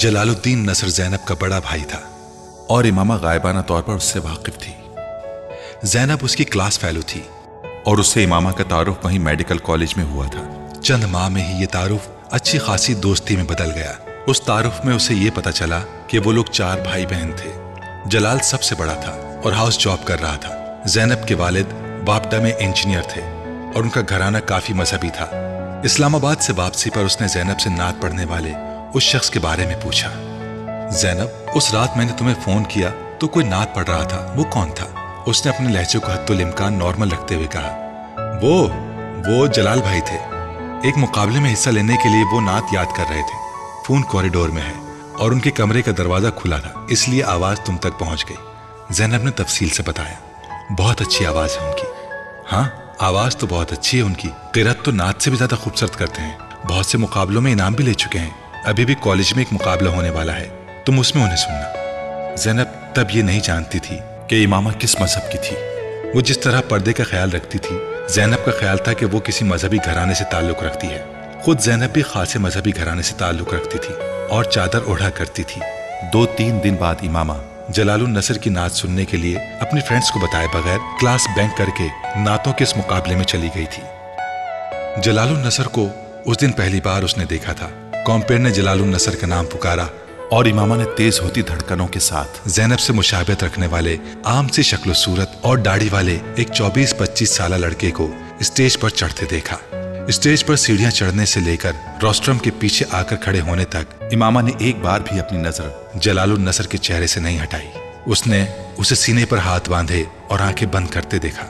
जलालुद्दीन नसर जैनब का बड़ा भाई था और इमामा गायबाना तौर पर उससे वाकिफ थी। जैनब उसकी क्लास फेलो थी और उससे इमामा का तारुफ वहीं मेडिकल कॉलेज में हुआ था। चंद माह में ही ये तारुफ अच्छी खासी दोस्ती में बदल गया। उस तारुफ में उसे ये पता चला कि वो लोग चार भाई बहन थे। जलाल सबसे बड़ा था और हाउस जॉब कर रहा था। जैनब के वालिद बापडा में इंजीनियर थे और उनका घराना काफ़ी मजहबी था। इस्लामाबाद से वापसी पर उसने जैनब से नात पढ़ने वाले उस शख्स के बारे में पूछा। जैनब, उस रात मैंने तुम्हें फ़ोन किया तो कोई नात पढ़ रहा था। वो कौन था? उसने अपने लहजे को हत्तुल इम्कान नॉर्मल रखते हुए कहा। वो वो जलाल भाई थे। एक मुकाबले में हिस्सा लेने के लिए वो नात याद कर रहे थे। फ़ोन कॉरिडोर में है और उनके कमरे का दरवाज़ा खुला था, इसलिए आवाज़ तुम तक पहुँच गई। जैनब ने तफसील से बताया। बहुत अच्छी आवाज़ है उनकी। हाँ आवाज़ तो बहुत अच्छी है उनकी। किरत तो नात से भी ज़्यादा खूबसूरत करते हैं। बहुत से मुकाबलों में इनाम भी ले चुके हैं। अभी भी कॉलेज में एक मुकाबला होने वाला है। तुम उसमें उन्हें सुनना। जैनब तब ये नहीं जानती थी कि इमामा किस मज़हब की थी। वो जिस तरह पर्दे का ख्याल रखती थी, जैनब का ख्याल था कि वो किसी मजहबी घराने से ताल्लुक रखती है। खुद जैनब भी खासे मजहबी घराने से ताल्लुक रखती थी और चादर ओढ़ा करती थी। दो तीन दिन बाद इमामा जलालुल नसर की नात सुनने के लिए अपने फ्रेंड्स को बताए बगैर क्लास बैंक करके नातों के इस मुकाबले में चली गई थी। जलालुल नसर को उस दिन पहली बार उसने देखा था। कॉम्पेयर ने जलालुल नसर का नाम पुकारा और इमामा ने तेज होती धड़कनों के साथ जैनब से मुशाबत रखने वाले, आम सी शक्ल सूरत और दाढ़ी वाले एक 24-25 साल लड़के को स्टेज पर चढ़ते देखा। स्टेज पर सीढ़ियाँ चढ़ने से लेकर रोस्ट्रम के पीछे आकर खड़े होने तक इमामा ने एक बार भी अपनी नज़र जलालुल नसर के चेहरे से नहीं हटाई। उसने उसे सीने पर हाथ बांधे और आँखें बंद करते देखा।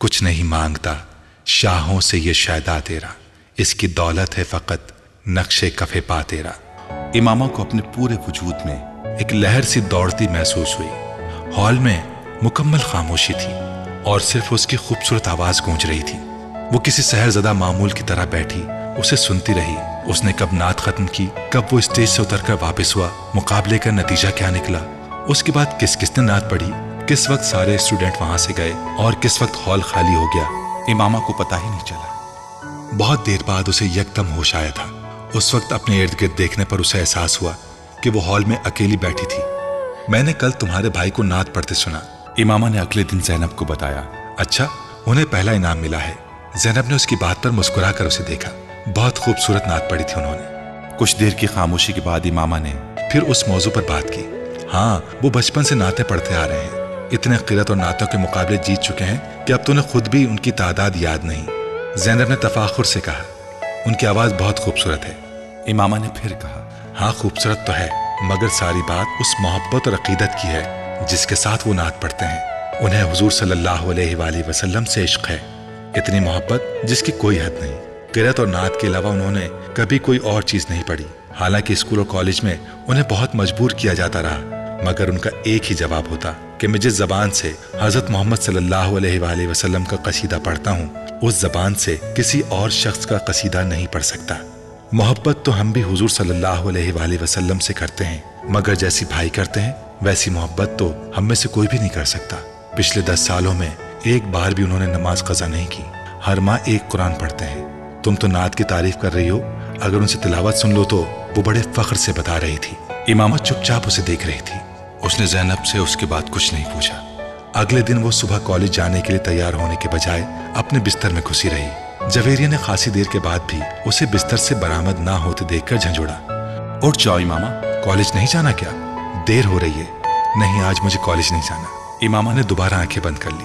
कुछ नहीं माँगता, शाहों से ये शायदा तेरा। इसकी दौलत है फकत नक्शे कफे पा तेरा। इमामा को अपने पूरे वजूद में एक लहर सी दौड़ती महसूस हुई। हॉल में मुकम्मल खामोशी थी और सिर्फ़ उसकी खूबसूरत आवाज़ गूंज रही थी। वो किसी सहरजदा मामूल की तरह बैठी, उसे सुनती रही। उसने कब नात खत्म की, कब वो स्टेज से उतरकर वापस हुआ, मुकाबले का नतीजा क्या निकला? उसके बाद किस किसने नात पढ़ी? किस वक्त सारे स्टूडेंट वहाँ से गए और किस वक्त हॉल खाली हो गया? इमामा को पता ही नहीं चला। बहुत देर बाद उसे यकदम होश आया था। उस वक्त अपने इर्द गिर्द देखने पर उसे एहसास हुआ कि वो हॉल में अकेली बैठी थी। मैंने कल तुम्हारे भाई को नात पढ़ते सुना। इमामा ने अगले दिन जैनब को बताया अच्छा उन्हें पहला इनाम मिला है। जैनब ने उसकी बात पर मुस्कुरा कर उसे देखा। बहुत खूबसूरत नात पढ़ी थी उन्होंने। कुछ देर की खामोशी के बाद इमामा ने फिर उस मौजू पर बात की। हाँ वो बचपन से नाते पढ़ते आ रहे हैं। इतने किरत और नातों के मुकाबले जीत चुके हैं कि अब तो उन्हें खुद भी उनकी तादाद याद नहीं। जैनब ने तफाखुर से कहा, उनकी आवाज़ बहुत खूबसूरत है। इमामा ने फिर कहा हाँ खूबसूरत तो है, मगर सारी बात उस मोहब्बत और अकीदत की है, जिसके साथ वो नात पढ़ते हैं। उन्हें हुजूर सल्लल्लाहु अलैहि वसल्लम से इश्क है। इतनी मोहब्बत जिसकी कोई हद नहीं। किरत और नात के अलावा उन्होंने कभी कोई और चीज़ नहीं पढ़ी। हालाँकि स्कूल और कॉलेज में उन्हें बहुत मजबूर किया जाता रहा, मगर उनका एक ही जवाब होता कि मैं जिस जबान से हज़रत मोहम्मद सल्लल्लाहु अलैहि वसल्लम का कसीदा पढ़ता हूँ, उस जबान से किसी और शख्स का कसीदा नहीं पढ़ सकता। मोहब्बत तो हम भी हुजूर सल्लल्लाहु अलैहि वसल्लम से करते हैं, मगर जैसी भाई करते हैं, वैसी मोहब्बत तो हम में से कोई भी नहीं कर सकता। पिछले दस सालों में एक बार भी उन्होंने नमाज़ कजा नहीं की। हर माँ एक कुरान पढ़ते हैं। तुम तो नात की तारीफ़ कर रही हो। अगर उनसे तिलावत सुन लो तो वो बड़े फख्र से बता रही थी। इमामत चुपचाप उसे देख रही थी। उसने जैनब से उसके बाद कुछ नहीं पूछा। अगले दिन वो सुबह कॉलेज जाने के लिए तैयार होने के बजाय अपने बिस्तर में घुसी रही। जवेरिया ने खासी देर के बाद भी उसे बिस्तर से बरामद ना होते देखकर झंझोड़ा। उठ जाओ इमामा, कॉलेज नहीं जाना क्या? देर हो रही है। नहीं, आज मुझे कॉलेज नहीं जाना। इमामा ने दोबारा आँखें बंद कर ली।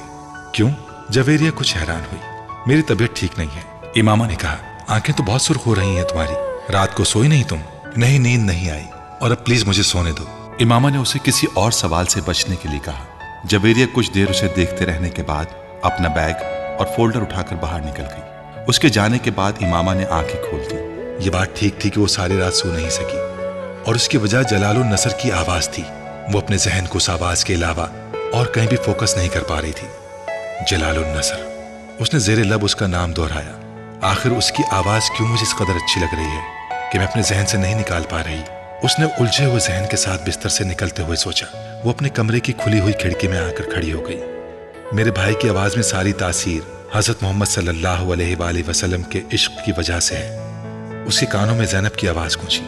क्यों? जवेरिया कुछ हैरान हुई। मेरी तबीयत ठीक नहीं है। इमामा ने कहा, आँखें तो बहुत सुर्ख हो रही हैं तुम्हारी। रात को सोई नहीं तुम? नहीं, नींद नहीं आई। और अब प्लीज़ मुझे सोने दो। इमामा ने उसे किसी और सवाल से बचने के लिए कहा। जवेरिया कुछ देर उसे देखते रहने के बाद अपना बैग और फोल्डर उठाकर बाहर निकल गई। उसके जाने के बाद इमामा ने आँखें खोल दी। ये बात ठीक थी कि वो सारी रात सो नहीं सकी। और उसकी वजह जलालुल नसर की आवाज़ थी। वो अपने जहन को उस आवाज़ के अलावा और कहीं भी फोकस नहीं कर पा रही थी। जलालुल नसर। उसने जेरे लब उसका नाम दोहराया। आखिर उसकी आवाज़ क्यों मुझे इस कदर अच्छी लग रही है कि मैं अपने जहन से नहीं निकाल पा रही? उसने उलझे हुए जहन के साथ बिस्तर से निकलते हुए सोचा। वो अपने कमरे की खुली हुई खिड़की में आकर खड़ी हो गई। मेरे भाई की आवाज़ में सारी तासीर हज़रत मोहम्मद सल्लल्लाहु अलैहि वसल्लम के इश्क की वजह से है उसके कानों में जैनब की आवाज़ गूंजी।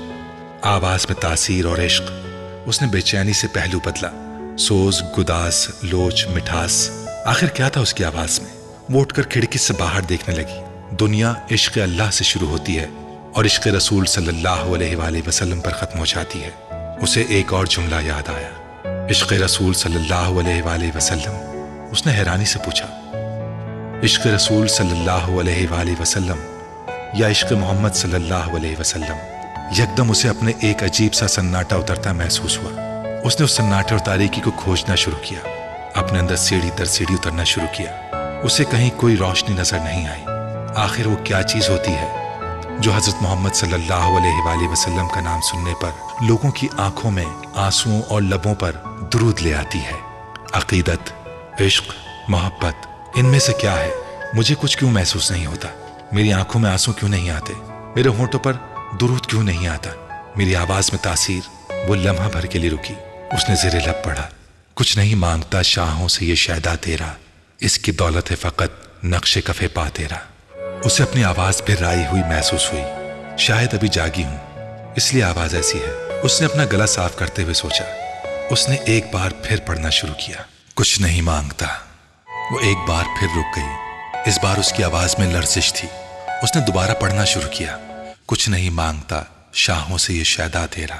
आवाज़ में तासीर और इश्क। उसने बेचैनी से पहलू बदला। सोज, गुदास, लोच, मिठास। आखिर क्या था उसकी आवाज़ में? वो उठकर खिड़की से बाहर देखने लगी। दुनिया इश्क अल्लाह से शुरू होती है और इश्क रसूल सल्लल्लाहु अलैहि वसल्लम पर खत्म हो जाती है। उसे एक और जुमला याद आया। इश्क रसूल सल्लल्लाहु अलैहि वसल्लम। उसने हैरानी से पूछा इश्क रसूल सल्लल्लाहु अलैहि वसल्लम या इश्क मोहम्मद सल्लल्लाहु अलैहि वसल्लम। यकदम उसे अपने एक अजीब सा सन्नाटा उतरता महसूस हुआ। उसने उस सन्नाटे और तारीकी को खोजना शुरू किया। अपने अंदर सीढ़ी दर सीढ़ी उतरना शुरू किया। उसे कहीं कोई रोशनी नज़र नहीं आई। आखिर वो क्या चीज़ होती है? जो हज़रत मोहम्मद सल्लल्लाहु अलैहि वसल्लम का नाम सुनने पर लोगों की आँखों में आंसुओं और लबों पर दरूद ले आती है। अकीदत, इश्क, मोहब्बत इनमें से क्या है? मुझे कुछ क्यों महसूस नहीं होता? मेरी आँखों में आँसू क्यों नहीं आते? मेरे होठों पर दुरूद क्यों नहीं आता? मेरी आवाज़ में तासीर, वो लम्हा भर के लिए रुकी। उसने जेरे लब पढ़ा। कुछ नहीं माँगता शाहों से ये शैदा तेरा। इसकी दौलत है फकत नक्शे कफे पा तेरा। उसे अपनी आवाज़ फिर राई हुई महसूस हुई। शायद अभी जागी हूँ। इसलिए आवाज़ ऐसी है। उसने अपना गला साफ़ करते हुए सोचा। उसने एक बार फिर पढ़ना शुरू किया। कुछ नहीं माँगता। वो एक बार फिर रुक गई। इस बार उसकी आवाज़ में लर्जिश थी। उसने दोबारा पढ़ना शुरू किया। कुछ नहीं माँगता, शाहों से ये शैदा तेरा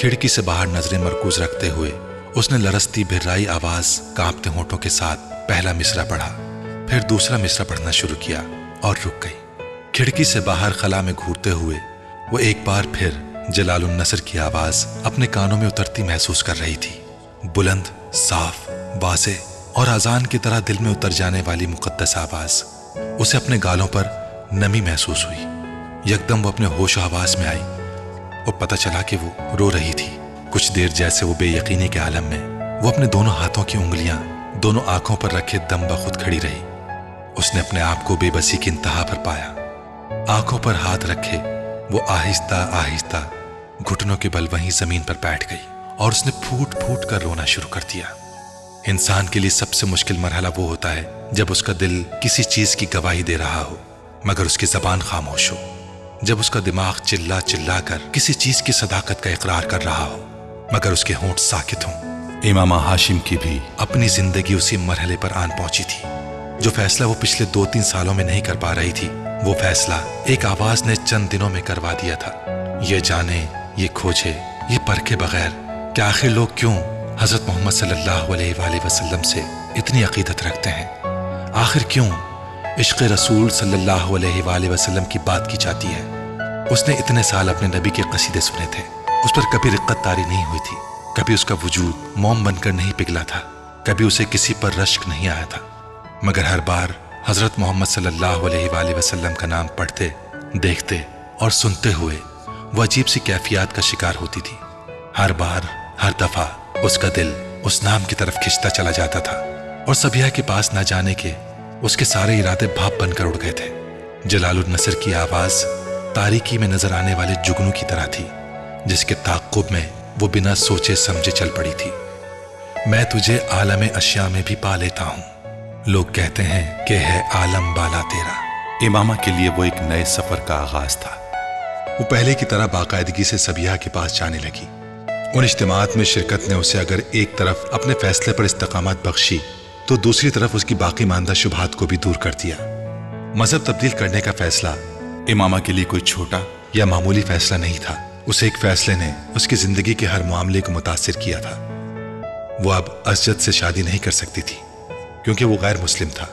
खिड़की से बाहर नज़रें मरकूज रखते हुए उसने लरसती भिर्राई आवाज़ कांपते होठों के साथ पहला मिसरा पढ़ा। फिर दूसरा मिसरा पढ़ना शुरू किया और रुक गई। खिड़की से बाहर खला में घूरते हुए वो एक बार फिर जलाल नसर की आवाज़ अपने कानों में उतरती महसूस कर रही थी। बुलंद, साफ़ वाजे और आजान की तरह दिल में उतर जाने वाली मुकद्दस आवाज़ उसे अपने गालों पर नमी महसूस हुई। यकदम वो अपने होश आवाज़ में आई और पता चला कि वो रो रही थी। कुछ देर जैसे वो बेयकीनी के आलम में वो अपने दोनों हाथों की उंगलियाँ दोनों आँखों पर रखे दम बखुद खड़ी रही। उसने अपने आप को बेबसी की इंतहा पर पाया। आँखों पर हाथ रखे वो आहिस्ता आहिस्ता घुटनों के बल वहीं ज़मीन पर बैठ गई और उसने फूट फूट कर रोना शुरू कर दिया। इंसान के लिए सबसे मुश्किल मरहला वो होता है जब उसका दिल किसी चीज़ की गवाही दे रहा हो, मगर उसकी जबान खामोश हो। जब उसका दिमाग चिल्ला चिल्ला कर किसी चीज़ की सदाकत का इकरार कर रहा हो, मगर उसके होंठ साकित हों। इमामा हाशिम की भी अपनी ज़िंदगी उसी मरहले पर आन पहुँची थी, जो फैसला वो पिछले दो तीन सालों में नहीं कर पा रही थी। वो फैसला एक आवाज़ ने चंद दिनों में करवा दिया था। ये जाने, ये खोजे, ये परखे बगैर, कि आखिर लोग क्यों हज़रत मोहम्मद सल्लल्लाहु अलैहि वसल्लम से इतनी अकीदत रखते हैं। आखिर क्यों इश्क रसूल सल्लल्लाहु अलैहि वसल्लम की बात की जाती है? उसने इतने साल अपने नबी के कसीदे सुने थे। उस पर कभी रिक्कत तारी नहीं हुई थी। कभी उसका वजूद मोम बनकर नहीं पिघला था। कभी उसे किसी पर रश्क नहीं आया था। मगर हर बार हज़रत मोहम्मद सल्लल्लाहु अलैहि वसल्लम का नाम पढ़ते, देखते और सुनते हुए वह अजीब सी कैफियत का शिकार होती थी। हर बार, हर दफ़ा उसका दिल उस नाम की तरफ़ खिंचता चला जाता था और सबिया के पास न जाने के उसके सारे इरादे भाप बनकर उड़ गए थे। जलालुल नसर की आवाज़ तारीकी में नज़र आने वाले जुगनू की तरह थी, जिसके ताकुब में वो बिना सोचे समझे चल पड़ी थी। मैं तुझे आलम अशिया में भी पा लेता हूँ। लोग कहते हैं कि है आलम बाला तेरा। इमामा के लिए वो एक नए सफ़र का आगाज़ था। वो पहले की तरह बाकायदगी से सबिया के पास जाने लगी। उन इज्तमात में शिरकत ने उसे अगर एक तरफ़ अपने फैसले पर इस्तकामत बख्शी तो दूसरी तरफ़ उसकी बाकी मानदा शुभात को भी दूर कर दिया। मज़हब तब्दील करने का फैसला इमामा के लिए कोई छोटा या मामूली फैसला नहीं था। उस एक फैसले ने उसकी ज़िंदगी के हर मामले को मुतासर किया था। वो अब असजद से शादी नहीं कर सकती थी, क्योंकि वो गैर मुस्लिम था।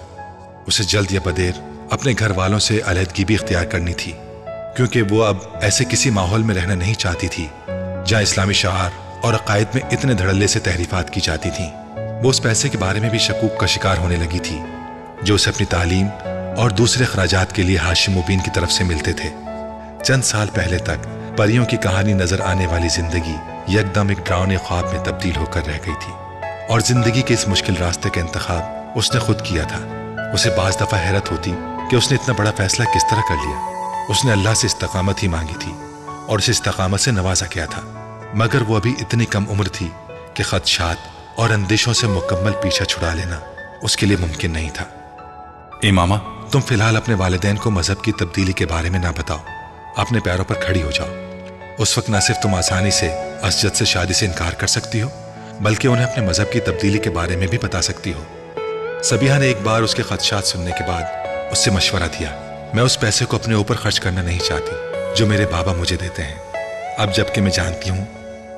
उसे जल्द या बदेर अपने घर वालों से अलहदगी भी इख्तियार करनी थी, क्योंकि वो अब ऐसे किसी माहौल में रहना नहीं चाहती थी। जहाँ इस्लामी शहार और अकायद में इतने धड़ल्ले से तहरीफात की जाती थी, वो उस पैसे के बारे में भी शकूक का शिकार होने लगी थी, जो उसे अपनी तालीम और दूसरे अखराज के लिए हाशिम मुबीन की तरफ़ से मिलते थे। चंद साल पहले तक परियों की कहानी नज़र आने वाली ज़िंदगी यकदम एक ड्रावने ख्वाब में तब्दील होकर रह गई थी और ज़िंदगी के इस मुश्किल रास्ते का इंतखाब उसने खुद किया था। उसे बाज दफ़ा हैरत होती कि उसने इतना बड़ा फैसला किस तरह कर लिया। उसने अल्लाह से इस्तकामत ही मांगी थी और उसे इस्तकामत से नवाजा किया था। मगर वो अभी इतनी कम उम्र थी कि खदशात और अंदेशों से मुकम्मल पीछा छुड़ा लेना उसके लिए मुमकिन नहीं था। इमामा तुम फ़िलहाल अपने वालदेन को मज़हब की तब्दीली के बारे में ना बताओ। अपने पैरों पर खड़ी हो जाओ। उस वक्त ना सिर्फ़ तुम आसानी से असजद से शादी से इनकार कर सकती हो बल्कि उन्हें अपने मज़हब की तब्दीली के बारे में भी बता सकती हो। सबिया ने एक बार उसके खदशात सुनने के बाद उससे मशवरा दिया मैं उस पैसे को अपने ऊपर खर्च करना नहीं चाहती जो मेरे बाबा मुझे देते हैं। अब जबकि मैं जानती हूँ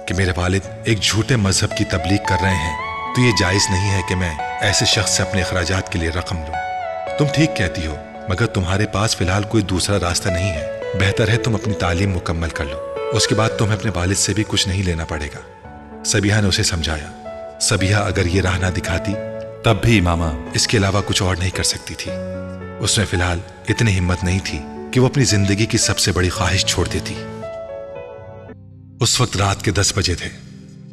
कि मेरे वालिद एक झूठे मज़हब की तबलीग कर रहे हैं तो ये जायज़ नहीं है कि मैं ऐसे शख्स से अपने अखराज के लिए रकम लूँ। तुम ठीक कहती हो, मगर तुम्हारे पास फ़िलहाल कोई दूसरा रास्ता नहीं है। बेहतर है तुम अपनी तालीम मुकम्मल कर लो। उसके बाद तुम्हें अपने वालिद से भी कुछ नहीं लेना पड़ेगा। सबिया ने उसे समझाया। सबिया अगर ये राह ना दिखाती, तब भी मामा इसके अलावा कुछ और नहीं कर सकती थी। उसमें फ़िलहाल इतनी हिम्मत नहीं थी कि वो अपनी ज़िंदगी की सबसे बड़ी ख्वाहिश छोड़ देती। उस वक्त रात के दस बजे थे,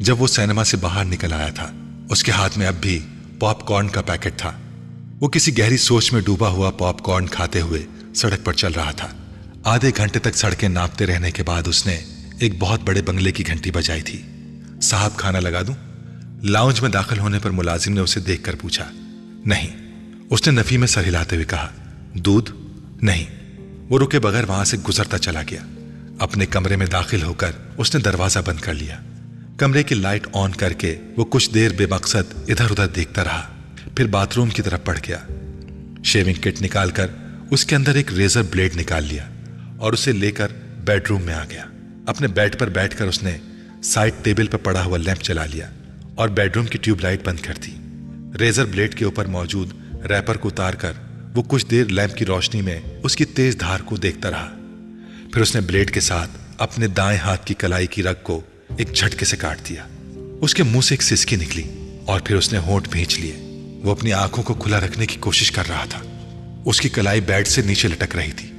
जब वो सिनेमा से बाहर निकल आया था। उसके हाथ में अब भी पॉपकॉर्न का पैकेट था। वो किसी गहरी सोच में डूबा हुआ पॉपकॉर्न खाते हुए सड़क पर चल रहा था। आधे घंटे तक सड़कें नापते रहने के बाद उसने एक बहुत बड़े बंगले की घंटी बजाई थी। साहब, खाना लगा दूँ? लाउंज में दाखिल होने पर मुलाजिम ने उसे देखकर पूछा, नहीं। उसने नफी में सर हिलाते हुए कहा, दूध? नहीं। वो रुके बगैर वहाँ से गुजरता चला गया। अपने कमरे में दाखिल होकर उसने दरवाज़ा बंद कर लिया। कमरे की लाइट ऑन करके वो कुछ देर बेमकसद इधर उधर देखता रहा, फिर बाथरूम की तरफ़ बढ़ गया। शेविंग किट निकालकर उसके अंदर एक रेजर ब्लेड निकाल लिया और उसे लेकर बेडरूम में आ गया। अपने बेड पर बैठकर उसने साइड टेबल पर पड़ा हुआ लैंप चला लिया और बेडरूम की ट्यूबलाइट बंद कर दी। रेजर ब्लेड के ऊपर मौजूद रैपर को उतार कर वो कुछ देर लैंप की रोशनी में उसकी तेज धार को देखता रहा। फिर उसने ब्लेड के साथ अपने दाएँ हाथ की कलाई की रग को एक झटके से काट दिया। उसके मुँह से एक सिसकी निकली और फिर उसने होंठ भींच लिए। वो अपनी आँखों को खुला रखने की कोशिश कर रहा था। उसकी कलाई बेड से नीचे लटक रही थी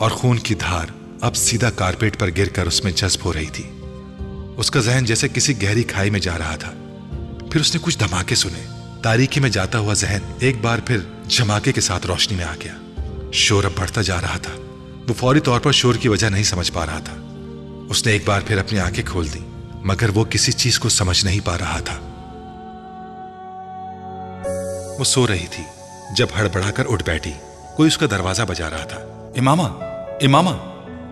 और खून की धार अब सीधा कारपेट पर गिरकर उसमें जज्ब हो रही थी। उसका जहन जैसे किसी गहरी खाई में जा रहा था। फिर उसने कुछ धमाके सुने। तारीखी में जाता हुआ जहन एक बार फिर झमाके के साथ रोशनी में आ गया। शोर अब बढ़ता जा रहा था। वो फौरी तौर पर शोर की वजह नहीं समझ पा रहा था। उसने एक बार फिर अपनी आँखें खोल दी, मगर वो किसी चीज़ को समझ नहीं पा रहा था। वो सो रही थी, जब हड़बड़ाकर उठ बैठी। कोई उसका दरवाज़ा बजा रहा था। इमामा इमामा।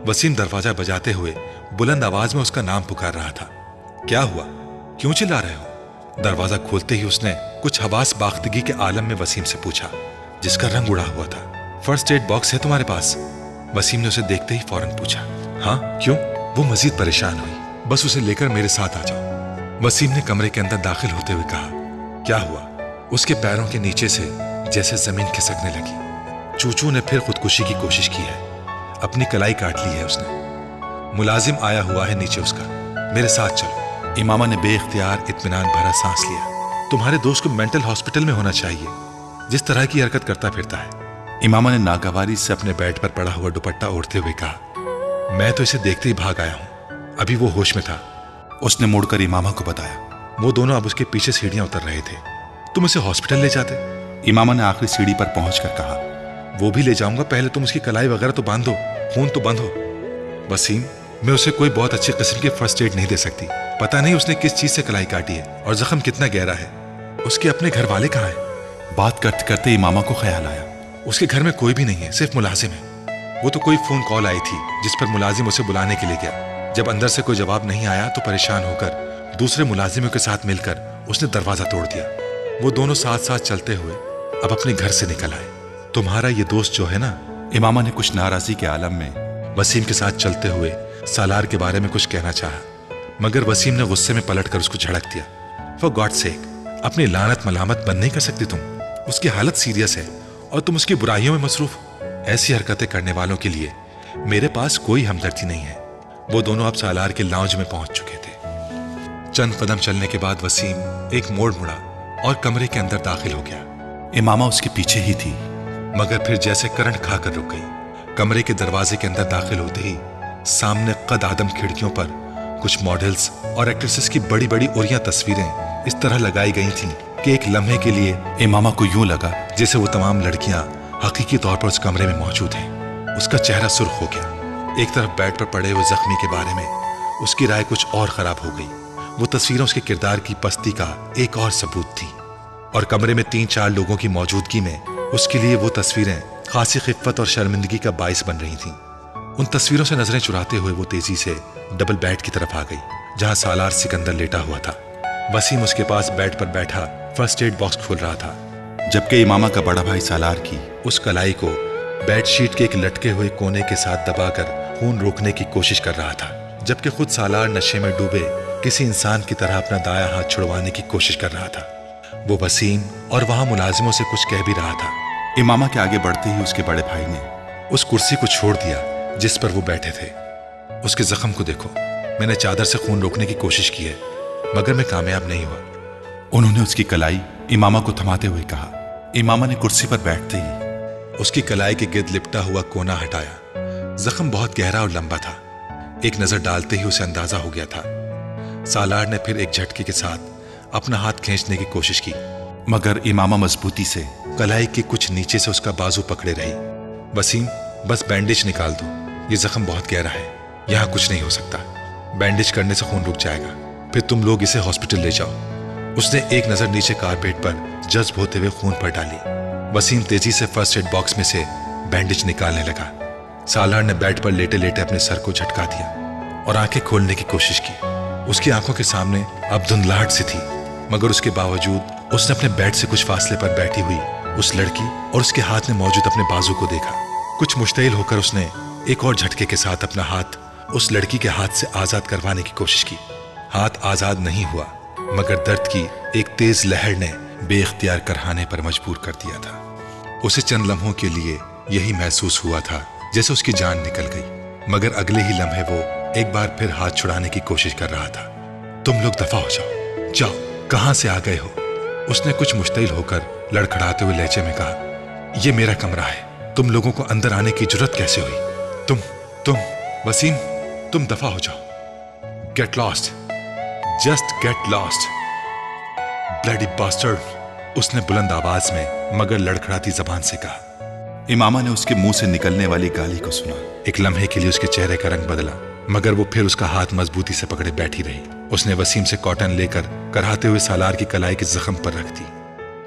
वसीम दरवाज़ा बजाते हुए बुलंद आवाज़ में उसका नाम पुकार रहा था। क्या हुआ? क्यों चिल्ला रहे हो? दरवाज़ा खोलते ही उसने कुछ हवास बाख्तगी के आलम में वसीम से पूछा, जिसका रंग उड़ा हुआ था। फ़र्स्ट एड बॉक्स है तुम्हारे पास? वसीम ने उसे देखते ही फ़ौरन पूछा हाँ क्यों? वो मजीद परेशान हुई। बस उसे लेकर मेरे साथ आ जाओ। वसीम ने कमरे के अंदर दाखिल होते हुए कहा, क्या हुआ? उसके पैरों के नीचे से जैसे ज़मीन खिसकने लगी। चूचू ने फिर खुदकुशी की कोशिश की है। अपनी कलाई काट ली है उसने। मुलाजिम आया हुआ है नीचे उसका। मेरे साथ चलो। इमामा ने बेख्तियार इत्मीनान भरा सांस लिया। तुम्हारे दोस्त को मेंटल हॉस्पिटल में होना चाहिए। जिस तरह की हरकत करता फिरता है। इमामा ने नागवारी से अपने बेड पर पड़ा हुआ दुपट्टा ओढ़ते हुए कहा, मैं तो इसे देखते ही भाग आया हूँ। अभी वो होश में था। उसने मुड़कर इमामा को बताया। वो दोनों अब उसके पीछे सीढ़ियाँ उतर रहे थे। तुम उसे हॉस्पिटल ले जाते? इमामा ने आखिरी सीढ़ी पर पहुंचकर कहा, वो भी ले जाऊँगा। पहले तुम उसकी कलाई वगैरह तो बांधो। खून तो बंद हो वसीम, मैं उसे कोई बहुत अच्छी किस्म की फ़र्स्ट एड नहीं दे सकती। पता नहीं उसने किस चीज़ से कलाई काटी है और जख्म कितना गहरा है। उसके अपने घर वाले कहाँ हैं? बात करते करते इमामा को ख्याल आया। उसके घर में कोई भी नहीं है, सिर्फ़ मुलाजिम है। वो तो कोई फ़ोन कॉल आई थी, जिस पर मुलाजिम उसे बुलाने के लिए गया। जब अंदर से कोई जवाब नहीं आया तो परेशान होकर दूसरे मुलाजिमों के साथ मिलकर उसने दरवाज़ा तोड़ दिया। वो दोनों साथ साथ चलते हुए अब अपने घर से निकल आए। तुम्हारा ये दोस्त जो है ना, इमामा ने कुछ नाराज़गी के आलम में वसीम के साथ चलते हुए सालार के बारे में कुछ कहना चाहा। मगर वसीम ने गुस्से में पलटकर उसको झड़क दिया। फॉर गॉड सेक अपनी लानत मलामत बंद नहीं कर सकती तुम। उसकी हालत सीरियस है। और तुम उसकी बुराइयों में मसरूफ ऐसी हरकतें करने वालों के लिए मेरे पास कोई हमदर्दी नहीं है। वो दोनों अब सालार के लाउंज में पहुँच चुके थे। चंद कदम चलने के बाद वसीम एक मोड़ मुड़ा और कमरे के अंदर दाखिल हो गया। इमामा उसके पीछे ही थी, मगर फिर जैसे करंट खाकर रुक गई। कमरे के दरवाजे के अंदर दाखिल होते ही सामने कद आदम खिड़कियों पर कुछ मॉडल्स और एक्ट्रेसेस की बड़ी बड़ी उरिया तस्वीरें इस तरह लगाई गई थीं। कि एक लम्हे के लिए इमामा को यूँ लगा जैसे वो तमाम लड़कियाँ हकीकी तौर पर उस कमरे में मौजूद हैं। उसका चेहरा सुर्ख हो गया। एक तरफ़ बेड पर पड़े हुए जख्मी के बारे में उसकी राय कुछ और खराब हो गई। वो तस्वीरें उसके किरदार की पस्ती का एक और सबूत थी। और कमरे में तीन चार लोगों की मौजूदगी में उसके लिए वो तस्वीरें खासी खिफत और शर्मिंदगी का बायस बन रही थीं। उन तस्वीरों से नज़रें चुराते हुए वो तेज़ी से डबल बेड की तरफ़ आ गई, जहाँ सालार सिकंदर लेटा हुआ था। वसीम उसके पास बेड पर बैठा फ़र्स्ट एड बॉक्स खोल रहा था। जबकि इमामा का बड़ा भाई सालार की, उस कलाई को बेडशीट के एक लटके हुए कोने के साथ दबाकर खून रोकने की कोशिश कर रहा था। जबकि खुद सालार नशे में डूबे, किसी इंसान की तरह अपना दाया हाथ छुड़वाने की कोशिश कर रहा था। वो वसीम और वहाँ मुलाजिमों से कुछ कह भी रहा था। इमामा के आगे बढ़ते ही उसके बड़े भाई ने उस कुर्सी को छोड़ दिया, जिस पर वो बैठे थे। उसके जख्म को देखो, मैंने चादर से खून रोकने की कोशिश की है, मगर मैं कामयाब नहीं हुआ। उन्होंने उसकी कलाई इमामा को थमाते हुए कहा। इमामा ने कुर्सी पर बैठते ही उसकी कलाई के गिर्द लिपटा हुआ कोना हटाया। जख्म बहुत गहरा और लंबा था। एक नज़र डालते ही उसे अंदाज़ा हो गया था। सालार ने फिर एक झटके के साथ अपना हाथ खींचने की कोशिश की। मगर इमामा मजबूती से कलाई के कुछ नीचे से उसका बाजू पकड़े रही। वसीम, बस बैंडेज निकाल दो। ये जख्म बहुत गहरा है। यहाँ कुछ नहीं हो सकता। बैंडेज करने से खून रुक जाएगा। फिर तुम लोग इसे हॉस्पिटल ले जाओ। उसने एक नज़र नीचे कारपेट पर जज्ब होते हुए खून पर डाली। वसीम तेज़ी से फ़र्स्ट एड बॉक्स में से बैंडेज निकालने लगा। सालार ने बेड पर लेटे लेटे अपने सर को झटका दिया और आँखें खोलने की कोशिश की। उसकी आँखों के सामने अब धुंधलाहट सी थी, मगर उसके बावजूद उसने अपने बेड से कुछ फासले पर बैठी हुई उस लड़की और उसके हाथ में मौजूद अपने बाजू को देखा। कुछ मुश्तिल होकर उसने एक और झटके के साथ अपना हाथ उस लड़की के हाथ से आज़ाद करवाने की कोशिश की। हाथ आज़ाद नहीं हुआ। मगर दर्द की एक तेज लहर ने बेख्तियार करहाने पर मजबूर कर दिया था। उसे चंद लम्हों के लिए यही महसूस हुआ था जैसे उसकी जान निकल गई। मगर अगले ही लम्हे वो एक बार फिर हाथ छुड़ाने की कोशिश कर रहा था। तुम लोग दफ़ा हो जाओ। जाओ। कहाँ से आ गए हो? उसने कुछ मुश्तिल होकर लड़खड़ाते हुए लहचे में कहा यह मेरा कमरा है। तुम लोगों को अंदर आने की ज़रूरत कैसे हुई? तुम तुम, वसीम, तुम दफ़ा हो जाओ। Get lost just get lost bloody bastard उसने बुलंद आवाज़ में मगर लड़खड़ाती जबान से कहा। इमामा ने उसके मुँह से निकलने वाली गाली को सुना। एक लम्हे के लिए उसके चेहरे का रंग बदला, मगर वो फिर उसका हाथ मजबूती से पकड़े बैठी रही। उसने वसीम से कॉटन लेकर कराते हुए सालार की कलाई के जख्म पर रख दी,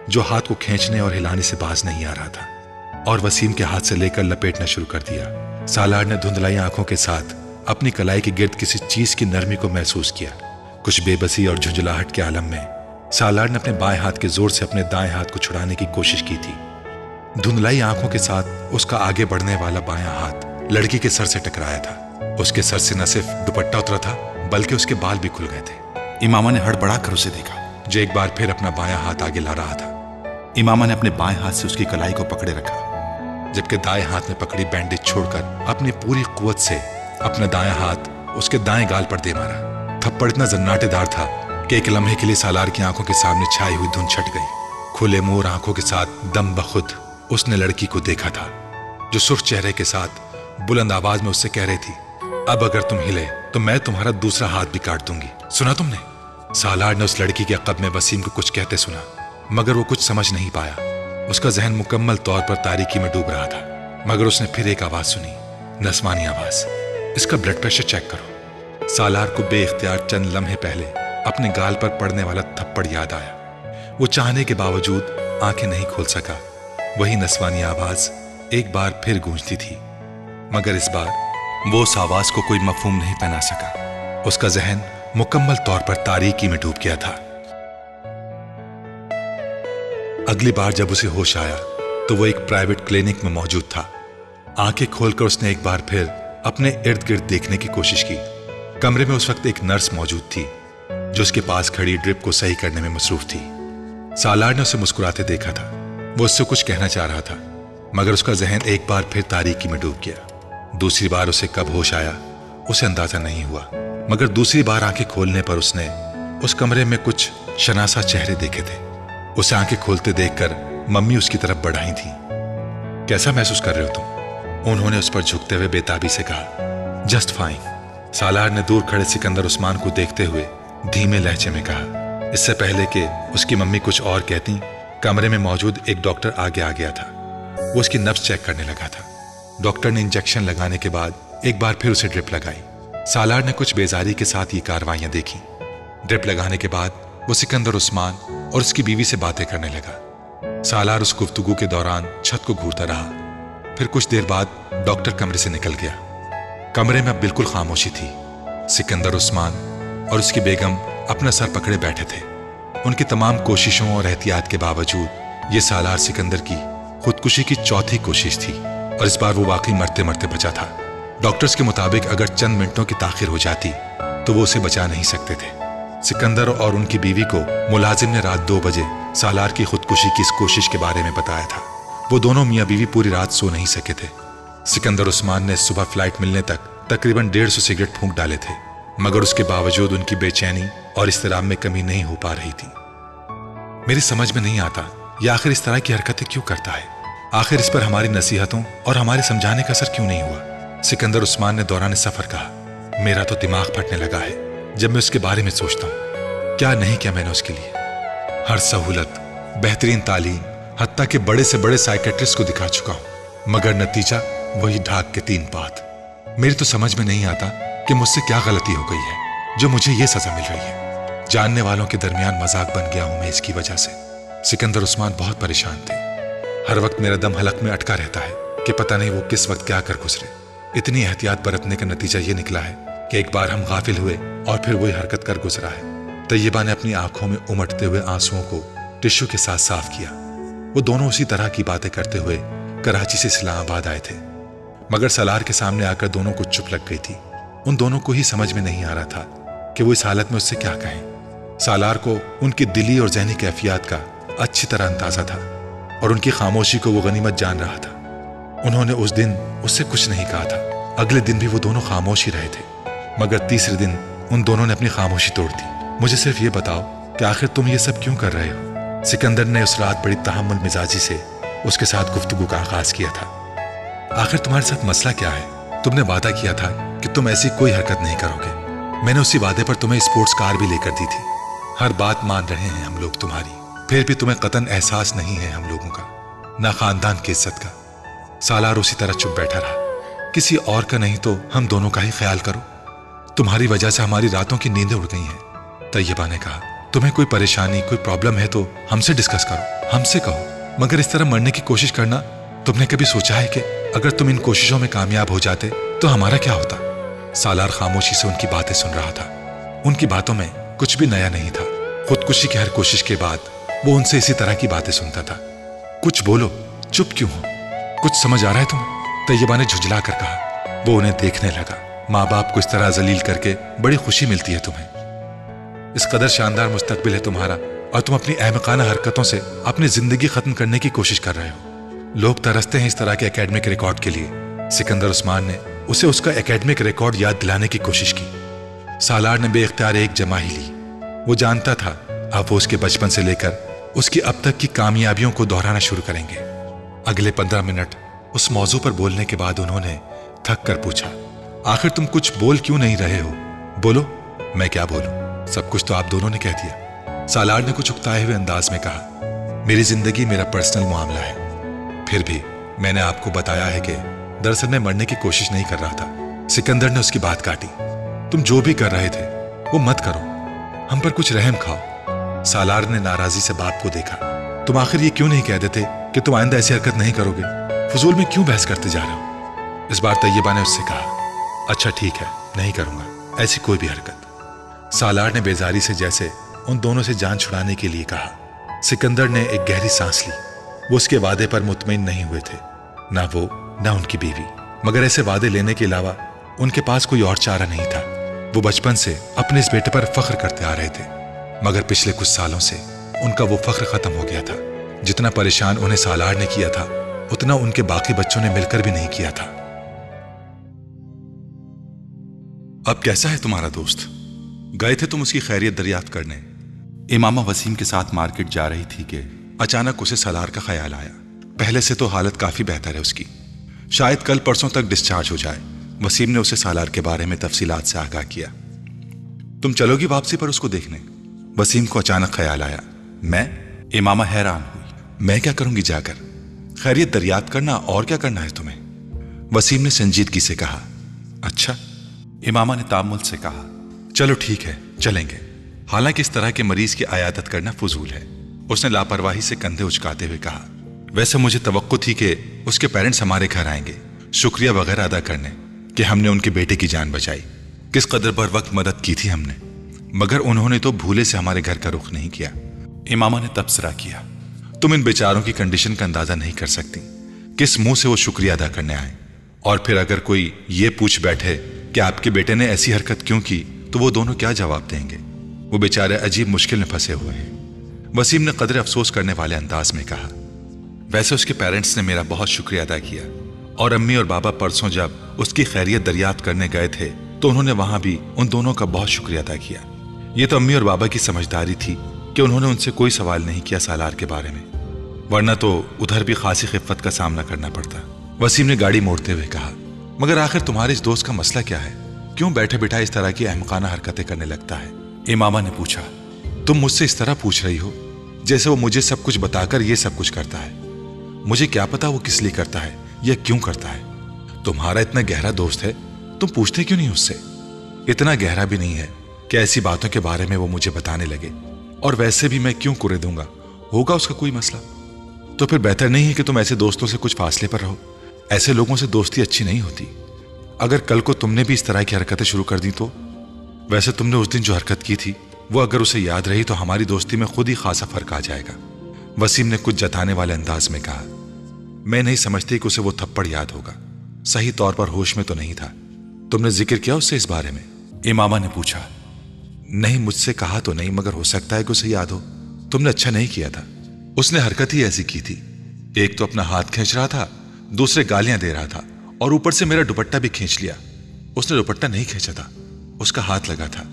जो हाथ को खींचने और हिलाने से बाज नहीं आ रहा था। और वसीम के हाथ से लेकर लपेटना शुरू कर दिया। सालार ने धुंधलाई आँखों के साथ अपनी कलाई के गिर्द किसी चीज़ की नरमी को महसूस किया। कुछ बेबसी और झुंझलाहट के आलम में, सालार ने अपने बाएँ हाथ के ज़ोर से अपने दाएँ हाथ को छुड़ाने की कोशिश की थी। धुंधलाई आँखों के साथ उसका आगे बढ़ने वाला बायां हाथ लड़की के सर से टकराया था। उसके सर से न सिर्फ़ दुपट्टा उतरा था, बल्कि उसके बाल भी खुल गए थे। इमामा ने हड़बड़ा कर उसे देखा, जो एक बार फिर अपना बायां हाथ आगे ला रहा था। इमामा ने अपने बाएँ हाथ से उसकी कलाई को पकड़े रखा, जबकि दाएँ हाथ में पकड़ी बैंडेज छोड़कर अपनी पूरी कुवत से अपना दायां हाथ उसके दाएँ गाल पर दे मारा। थप्पड़ इतना जन्नाटेदार था कि एक लम्हे के लिए सालार की आँखों के सामने छाई हुई धुंध छट गई। खुले मोर आँखों के साथ दम बखुद उसने लड़की को देखा था, जो सुर्ख चेहरे के साथ बुलंद आवाज़ में उससे कह रही थी, अब अगर तुम हिले तो मैं तुम्हारा दूसरा हाथ भी काट दूँगी। सुना तुमने? सालार ने उस लड़की के अकब में वसीम को कुछ कहते सुना, मगर वो कुछ समझ नहीं पाया। उसका जहन मुकम्मल तौर पर तारीकी में डूब रहा था, मगर उसने फिर एक आवाज़ सुनी, नस्मानी आवाज़, इसका ब्लड प्रेशर चेक करो। सालार को बेख्तियार चंद लम्हे पहले अपने गाल पर पड़ने वाला थप्पड़ याद आया। वो चाहने के बावजूद आँखें नहीं खोल सका। वही नस्वानी आवाज़ एक बार फिर गूंजती थी। मगर इस बार वो उस आवाज़ को कोई मफहूम नहीं पहना सका। उसका जहन मुकम्मल तौर पर तारीकी में डूब गया था। अगली बार जब उसे होश आया तो वो एक प्राइवेट क्लिनिक में मौजूद था। आँखें खोलकर उसने एक बार फिर अपने इर्द गिर्द देखने की कोशिश की। कमरे में उस वक्त एक नर्स मौजूद थी, जो उसके पास खड़ी ड्रिप को सही करने में मसरूफ थी। सालार ने उसे मुस्कुराते देखा था। वो उससे कुछ कहना चाह रहा था, मगर उसका जहन एक बार फिर तारीकी में डूब गया। दूसरी बार उसे कब होश आया, उसे अंदाज़ा नहीं हुआ। मगर दूसरी बार आँखें खोलने पर उसने उस कमरे में कुछ शनासा चेहरे देखे थे। उसे आँखें खोलते देखकर मम्मी उसकी तरफ़ बढ़ाई थी। कैसा महसूस कर रहे हो तुम? उन्होंने उस पर झुकते हुए बेताबी से कहा, जस्ट फाइन। सालार ने दूर खड़े सिकंदर उस्मान को देखते हुए धीमे लहजे में कहा, इससे पहले कि उसकी मम्मी कुछ और कहती, कमरे में मौजूद एक डॉक्टर आगे आ गया था। वो उसकी नब्स चेक करने लगा था। डॉक्टर ने इंजेक्शन लगाने के बाद एक बार फिर उसे ड्रिप लगाई। सालार ने कुछ बेजारी के साथ ये कार्रवाइयाँ देखी। ड्रिप लगाने के बाद वो सिकंदर उस्मान और उसकी बीवी से बातें करने लगा। सालार उस गुफ्तगु के दौरान छत को घूरता रहा। फिर कुछ देर बाद डॉक्टर कमरे से निकल गया। कमरे में बिल्कुल खामोशी थी। सिकंदर उस्मान और उसकी बेगम अपना सर पकड़े बैठे थे। उनकी तमाम कोशिशों और एहतियात के बावजूद ये सालार सिकंदर की खुदकुशी की चौथी कोशिश थी और इस बार वो वाकई मरते मरते बचा था। डॉक्टर्स के मुताबिक अगर चंद मिनटों की ताखिर हो जाती तो वो उसे बचा नहीं सकते थे। सिकंदर और उनकी बीवी को मुलाजिम ने रात दो बजे सालार की खुदकुशी की इस कोशिश के बारे में बताया था। वो दोनों मियाँ बीवी पूरी रात सो नहीं सके थे। सिकंदर उस्मान ने सुबह फ़्लाइट मिलने तक तकरीबन डेढ़ सौ सिगरेट फूंक डाले थे, मगर उसके बावजूद उनकी बेचैनी और इस तरह में कमी नहीं हो पा रही थी। मेरी समझ में नहीं आता ये आखिर इस तरह की हरकतें क्यों करता है। आखिर इस पर हमारी नसीहतों और हमारे समझाने का असर क्यों नहीं हुआ? सिकंदर उस्मान ने दौरान सफ़र कहा। मेरा तो दिमाग फटने लगा है, जब मैं उसके बारे में सोचता हूँ। क्या नहीं किया मैंने उसके लिए? हर सहूलत, बेहतरीन तालीम, हत्या के बड़े से बड़े साइकेट्रिस्ट को दिखा चुका हूँ, मगर नतीजा वही ढाक के तीन बात मेरी तो समझ में नहीं आता कि मुझसे क्या गलती हो गई है, जो मुझे ये सजा मिल रही है। जानने वालों के दरमियान मज़ाक बन गया हूँ मैं इसकी वजह से। सिकंदर उस्मान बहुत परेशान थे। हर वक्त मेरा दम हलक में अटका रहता है कि पता नहीं वो किस वक्त क्या कर गुजरे। इतनी एहतियात बरतने का नतीजा ये निकला है कि एक बार हम गाफिल हुए और फिर वही हरकत कर गुजरा है। तैयबा ने अपनी आँखों में उमटते हुए आंसुओं को टिश्यू के साथ साफ़ किया। वो दोनों उसी तरह की बातें करते हुए कराची से इस्लामाबाद आए थे। मगर सलार के सामने आकर दोनों को चुप लग गई थी। उन दोनों को ही समझ में नहीं आ रहा था कि वो इस हालत में उससे क्या कहें। सालार को उनकी दिली और जहनी कैफियत का अच्छी तरह अंदाज़ा था और उनकी खामोशी को वो गनीमत जान रहा था। उन्होंने उस दिन उससे कुछ नहीं कहा था। अगले दिन भी वो दोनों खामोश ही रहे थे। मगर तीसरे दिन उन दोनों ने अपनी खामोशी तोड़ दी। मुझे सिर्फ़ ये बताओ कि आखिर तुम ये सब क्यों कर रहे हो? सिकंदर ने उस रात बड़ी तहमुल मिजाजी से उसके साथ गुफ्तगु का आगाज़ किया था। आखिर तुम्हारे साथ मसला क्या है? तुमने वादा किया था कि तुम ऐसी कोई हरकत नहीं करोगे। मैंने उसी वादे पर तुम्हें स्पोर्ट्स कार भी लेकर दी थी। हर बात मान रहे हैं हम लोग तुम्हारी। फिर भी तुम्हें कतन एहसास नहीं है हम लोगों का, ना खानदान की इज़्ज़त का। सालार उसी तरह चुप बैठा रहा। किसी और का नहीं तो हम दोनों का ही ख्याल करो। तुम्हारी वजह से हमारी रातों की नींदें उड़ गई हैं। तैयबा ने कहा, तुम्हें कोई परेशानी, कोई प्रॉब्लम है तो हमसे डिस्कस करो। हमसे कहो। मगर इस तरह मरने की कोशिश करना तुमने कभी सोचा है कि अगर तुम इन कोशिशों में कामयाब हो जाते तो हमारा क्या होता? सालार खामोशी से उनकी बातें सुन रहा था। उनकी बातों में कुछ भी नया नहीं था। खुदकुशी की हर कोशिश के बाद वो उनसे इसी तरह की बातें सुनता था। कुछ बोलो, चुप क्यों हो? कुछ समझ आ रहा है तुम्हें? तैयबा ने झुझला कर कहा। वो उन्हें देखने लगा। माँ बाप को इस तरह जलील करके बड़ी खुशी मिलती है तुम्हें। इस कदर शानदार मुस्तकबिल है तुम्हारा, और तुम अपनी अहमकाना हरकतों से अपनी ज़िंदगी खत्म करने की कोशिश कर रहे हो। लोग तरसते हैं इस तरह के एकेडमिक रिकॉर्ड के लिए। सिकंदर उस्मान ने उसे उसका एकेडमिक रिकॉर्ड याद दिलाने की कोशिश की। सालार ने बेख्तियार एक जमा ही ली। वो जानता था अब वो उसके बचपन से लेकर उसकी अब तक की कामयाबियों को दोहराना शुरू करेंगे। अगले पंद्रह मिनट उस मौजू पर बोलने के बाद उन्होंने थक कर पूछा, आखिर तुम कुछ बोल क्यों नहीं रहे हो? बोलो, मैं क्या बोलूँ? सब कुछ तो आप दोनों ने कह दिया। सालार ने कुछ उकताए हुए अंदाज में कहा, मेरी ज़िंदगी मेरा पर्सनल मामला है। फिर भी मैंने आपको बताया है कि दरअसल मैं मरने की कोशिश नहीं कर रहा था। सिकंदर ने उसकी बात काटी। तुम जो भी कर रहे थे, वो मत करो। हम पर कुछ रहम खाओ। सालार ने नाराजी से बाप को देखा। तुम आखिर ये क्यों नहीं कह देते कि तुम आइंदा ऐसी हरकत नहीं करोगे? फजूल में क्यों बहस करते जा रहे हो? इस बार तैयबा ने उससे कहा अच्छा ठीक है, नहीं करूँगा। ऐसी कोई भी हरकत। सालार ने बेजारी से जैसे उन दोनों से जान छुड़ाने के लिए कहा। सिकंदर ने एक गहरी सांस ली। वो उसके वादे पर मुतमिन नहीं हुए थे, ना वो, ना उनकी बीवी। मगर ऐसे वादे लेने के अलावा उनके पास कोई और चारा नहीं था। वो बचपन से अपने इस बेटे पर फख्र करते आ रहे थे। मगर पिछले कुछ सालों से उनका वो फख्र खत्म हो गया था। जितना परेशान उन्हें सालार ने किया था, उतना उनके बाकी बच्चों ने मिलकर भी नहीं किया था। अब कैसा है तुम्हारा दोस्त? गए थे तुम उसकी खैरियत दरियाफ्त करने? इमामा वसीम के साथ मार्केट जा रही थी कि अचानक उसे सलार का ख्याल आया। पहले से तो हालत काफ़ी बेहतर है उसकी। शायद कल परसों तक डिस्चार्ज हो जाए। वसीम ने उसे सालार के बारे में तफसीलात से आगाह किया। तुम चलोगी वापसी पर उसको देखने? वसीम को अचानक ख्याल आया। मैं इमामा हैरान हुई। मैं क्या करूँगी जाकर? खैरियत दरियात करना और क्या करना है तुम्हें? वसीम ने संजीदगी से कहा अच्छा। इमामा ने तामुल से कहा, चलो ठीक है, चलेंगे। हालाँकि इस तरह के मरीज़ की आयादत करना फजूल है। उसने लापरवाही से कंधे उचकाते हुए कहा, वैसे मुझे तो थी कि उसके पेरेंट्स हमारे घर आएँगे। शुक्रिया वगैरह अदा करने कि हमने उनके बेटे की जान बचाई। किस कदर बर वक्त मदद की थी हमने। मगर उन्होंने तो भूले से हमारे घर का रुख नहीं किया। इमामा ने तबसरा किया। तुम इन बेचारों की कंडीशन का अंदाज़ा नहीं कर सकती। किस मुँह से वो शुक्रिया अदा करने आए? और फिर अगर कोई ये पूछ बैठे कि आपके बेटे ने ऐसी हरकत क्यों की तो वो दोनों क्या जवाब देंगे? वो बेचारे अजीब मुश्किल में फंसे हुए हैं। वसीम ने कदर अफसोस करने वाले अंदाज में कहा, वैसे उसके पेरेंट्स ने मेरा बहुत शुक्रिया अदा किया और अम्मी और बाबा परसों जब उसकी खैरियत दरियाफ्त करने गए थे तो उन्होंने वहाँ भी उन दोनों का बहुत शुक्रिया अदा किया। ये तो अम्मी और बाबा की समझदारी थी कि उन्होंने उनसे कोई सवाल नहीं किया सालार के बारे में, वरना तो उधर भी खासी खिफत का सामना करना पड़ता। वसीम ने गाड़ी मोड़ते हुए कहा, मगर आखिर तुम्हारे इस दोस्त का मसला क्या है? क्यों बैठे बैठा इस तरह की अहमकाना हरकतें करने लगता है? इमामा ने पूछा, तुम मुझसे इस तरह पूछ रही हो? जैसे वो मुझे सब कुछ बताकर ये सब कुछ करता है। मुझे क्या पता वो किस लिए करता है, या क्यों करता है? तुम्हारा इतना गहरा दोस्त है, तुम पूछते क्यों नहीं उससे? इतना गहरा भी नहीं है कि ऐसी बातों के बारे में वो मुझे बताने लगे। और वैसे भी मैं क्यों कुरे दूँगा? होगा उसका कोई मसला? तो फिर बेहतर नहीं है कि तुम ऐसे दोस्तों से कुछ फासले पर रहो। ऐसे लोगों से दोस्ती अच्छी नहीं होती। अगर कल को तुमने भी इस तरह की हरकतें शुरू कर दी तो? वैसे तुमने उस दिन जो हरकत की थी वो अगर उसे याद रही तो हमारी दोस्ती में खुद ही खासा फ़र्क आ जाएगा। वसीम ने कुछ जताने वाले अंदाज में कहा, मैं नहीं समझती कि उसे वो थप्पड़ याद होगा। सही तौर पर होश में तो नहीं था। तुमने ज़िक्र किया उससे इस बारे में? इमामा ने पूछा, नहीं, मुझसे कहा तो नहीं, मगर हो सकता है कि उसे याद हो। तुमने अच्छा नहीं किया था। उसने हरकत ही ऐसी की थी। एक तो अपना हाथ खींच रहा था, दूसरे गालियाँ दे रहा था, और ऊपर से मेरा दुपट्टा भी खींच लिया। उसने दुपट्टा नहीं खींचा था, उसका हाथ लगा था।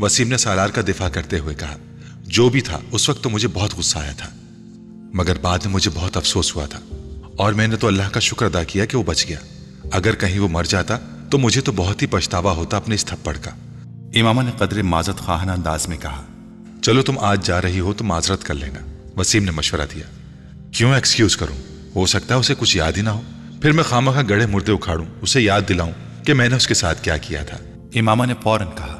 वसीम ने सालार का दिफा करते हुए कहा, जो भी था, उस वक्त तो मुझे बहुत गुस्सा आया था, मगर बाद में मुझे बहुत अफसोस हुआ था, और मैंने तो अल्लाह का शुक्र अदा किया कि वो बच गया। अगर कहीं वो मर जाता तो मुझे तो बहुत ही पछतावा होता अपने इस थप्पड़ का। इमामा ने कदर माजत खाना अंदाज में कहा, चलो तुम आज जा रही हो तो माजरत कर लेना वसीम ने मशवरा दिया। क्यों एक्सक्यूज करूँ? हो सकता है उसे कुछ याद ही ना हो। फिर मैं खामा खा गड़े मुर्दे उखाड़ूं, उसे याद दिलाऊं कि मैंने उसके साथ क्या किया था। इमामा ने फ़ौरन कहा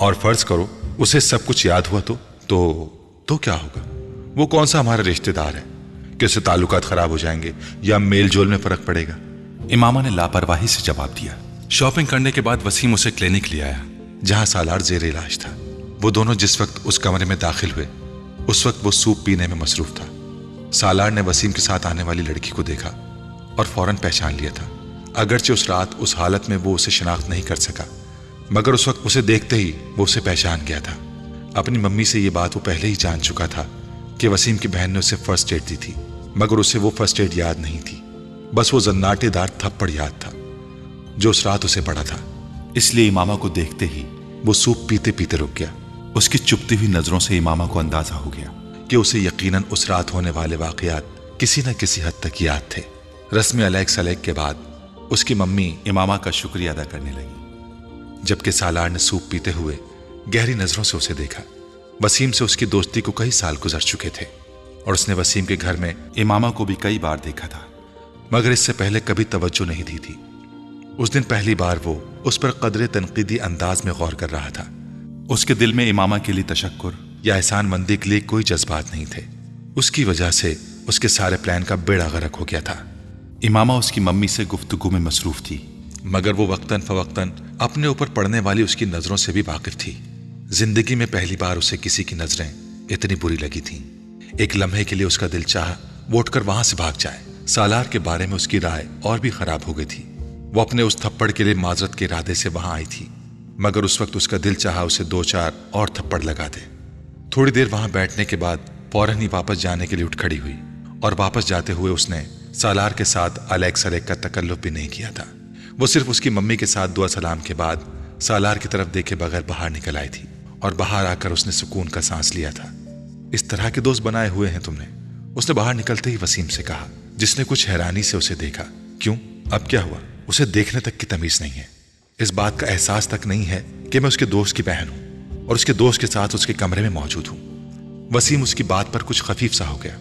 और फ़र्ज़ करो, उसे सब कुछ याद हुआ तो तो तो क्या होगा? वो कौन सा हमारा रिश्तेदार है? कि उससे ताल्लुकात खराब हो जाएँगे या मेल जोल में फ़र्क पड़ेगा? इमामा ने लापरवाही से जवाब दिया। शॉपिंग करने के बाद वसीम उसे क्लिनिक ले आया, जहाँ सालार जेर इलाज था। वो दोनों जिस वक्त उस कमरे में दाखिल हुए, उस वक्त वो सूप पीने में मसरूफ था। सालार ने वसीम के साथ आने वाली लड़की को देखा और फ़ौरन पहचान लिया था। अगरचे उस रात उस हालत में वो उसे शिनाख्त नहीं कर सका। मगर उस वक्त उसे देखते ही वो उसे पहचान गया था। अपनी मम्मी से ये बात वो पहले ही जान चुका था कि वसीम की बहन ने उसे फ़र्स्ट एड दी थी, मगर उसे वो फ़र्स्ट एड याद नहीं थी। बस वो जन्नाटेदार थप्पड़ याद था, जो उस रात उसे पड़ा था। इसलिए इमामा को देखते ही वो सूप पीते पीते रुक गया। उसकी चुपती हुई नज़रों से इमामा को अंदाज़ा हो गया कि उसे यकीनन उस रात होने वाले वाकयात किसी न किसी हद तक याद थे। रस्म अलैक सलेक के बाद उसकी मम्मी इमामा का शुक्रिया अदा करने लगी। जबकि सालार ने सूप पीते हुए गहरी नज़रों से उसे देखा। वसीम से उसकी दोस्ती को कई साल गुजर चुके थे, और उसने वसीम के घर में इमामा को भी कई बार देखा था, मगर इससे पहले कभी तवज्जो नहीं दी थी। उस दिन पहली बार वो उस पर कदर तनकीदी अंदाज में गौर कर रहा था। उसके दिल में इमामा के लिए तशक्र या एहसान मंदी के लिए कोई जज्बात नहीं थे। उसकी वजह से उसके सारे प्लान का बेड़ा गर्क हो गया था। इमामा उसकी मम्मी से गुफ्तगु में मसरूफ थी, मगर वो वक्ता फवक्तन अपने ऊपर पड़ने वाली उसकी नज़रों से भी वाकिफ थी। ज़िंदगी में पहली बार उसे किसी की नज़रें इतनी बुरी लगी थी। एक लम्हे के लिए उसका दिल चाह वो उठकर वहाँ से भाग जाए। सालार के बारे में उसकी राय और भी खराब हो गई थी। वो अपने उस थप्पड़ के लिए माजरत के इरादे से वहाँ आई थी। मगर उस वक्त उसका दिल चाहा उसे दो चार और थप्पड़ लगा दे। थोड़ी देर वहाँ बैठने के बाद फ़ौरन ही वापस जाने के लिए उठ खड़ी हुई और वापस जाते हुए उसने सालार के साथ अलैक सलेक का तकल्लुफ भी नहीं किया था। वो सिर्फ़ उसकी मम्मी के साथ दुआ सलाम के बाद सालार की तरफ़ देखे बगैर बाहर निकल आई थी और बाहर आकर उसने सुकून का सांस लिया था। इस तरह के दोस्त बनाए हुए हैं तुमने, उसने बाहर निकलते ही वसीम से कहा, जिसने कुछ हैरानी से उसे देखा। क्यों? अब क्या हुआ? उसे देखने तक की तमीज नहीं है। इस बात का एहसास तक नहीं है कि मैं उसके दोस्त की बहन हूँ और उसके दोस्त के साथ उसके कमरे में मौजूद हूँ। वसीम उसकी बात पर कुछ खफीफ सा हो गया।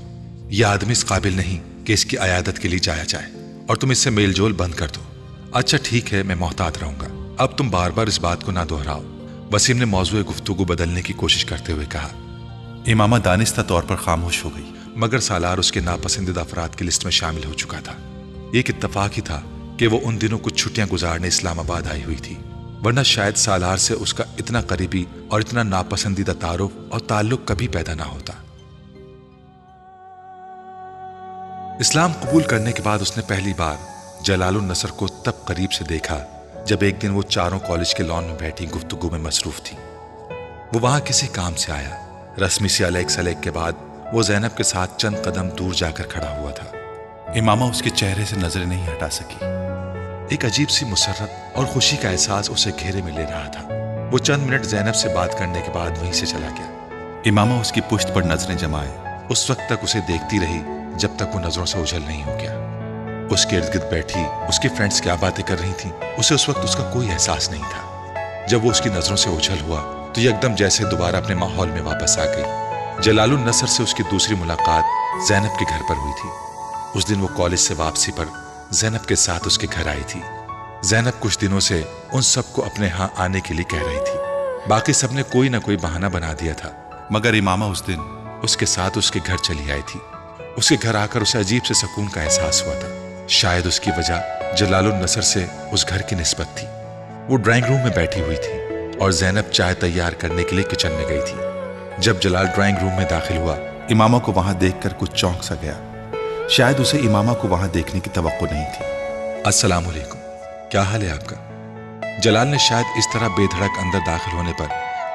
यह आदमी इस काबिल नहीं कि इसकी अयादत के लिए जाया जाए और तुम इससे मेल जोल बंद कर दो। अच्छा ठीक है मैं मोहतात रहूँगा। अब तुम बार बार इस बात को ना दोहराओ। वसीम ने मौजू गुफ्तु बदलने की कोशिश करते हुए कहा इमामा दानिस्ता तौर पर खामोश हो गई। मगर सालार उसके नापसंदीदा अफराद की लिस्ट में शामिल हो चुका था। एक इतफाक ही था कि वो उन दिनों कुछ छुट्टियाँ गुजारने इस्लामाबाद आई हुई थी वरना शायद सालार से उसका इतना करीबी और इतना नापसंदीदा तारुफ और ताल्लुक कभी पैदा ना होता। इस्लाम कबूल करने के बाद उसने पहली बार जलालुल नसर को तब करीब से देखा, जब एक दिन वो चारों कॉलेज के लॉन में बैठी गुफ्तगु में मसरूफ थी। वो वहाँ किसी काम से आया। रस्मी से अलग सलेक के बाद वो जैनब के साथ चंद कदम दूर जाकर खड़ा हुआ था। इमामा उसके चेहरे से नज़रें नहीं हटा सकी। एक अजीब सी मुसरत और खुशी का एहसास उसे घेरे में ले रहा था। वो चंद मिनट जैनब से बात करने के बाद वहीं से चला गया। इमामा उसकी पुश्त पर नज़रें जमाए। उस वक्त तक उसे देखती रही, जब तक वो नज़रों से उछल नहीं हो गया। उसके इर्द गिर्द बैठी, उसके फ्रेंड्स क्या बातें कर रही थी, उसे उस वक्त उसका कोई एहसास नहीं था। जब वो उसकी नज़रों से उछल हुआ तो एकदम जैसे दोबारा अपने माहौल में वापस आ गई। जलालुल नसर से उसकी दूसरी मुलाकात जैनब के घर पर हुई थी। उस दिन वो कॉलेज से वापसी पर जैनब के साथ उसके घर आई थी। जैनब कुछ दिनों से उन सबको अपने यहाँ आने के लिए कह रही थी। बाकी सबने कोई ना कोई बहाना बना दिया था। मगर इमामा उस दिन उसके साथ उसके घर चली आई थी। उसके घर आकर उसे अजीब से सुकून का एहसास हुआ था। शायद उसकी वजह जलालुल नसर से उस घर की निस्बत थी। वो ड्राइंग रूम में बैठी हुई थी और जैनब चाय तैयार करने के लिए किचन में गई थी। जब जलाल ड्राइंग रूम में दाखिल हुआ, इमामा को वहाँ देखकर कुछ चौंक सा गया। शायद उसे इमामा को वहाँ देखने की तो नहीं थी। अस्सलाम वालेकुम, क्या हाल है आपका? जलाल ने शायद इस तरह बेधड़क अंदर दाखिल होने पर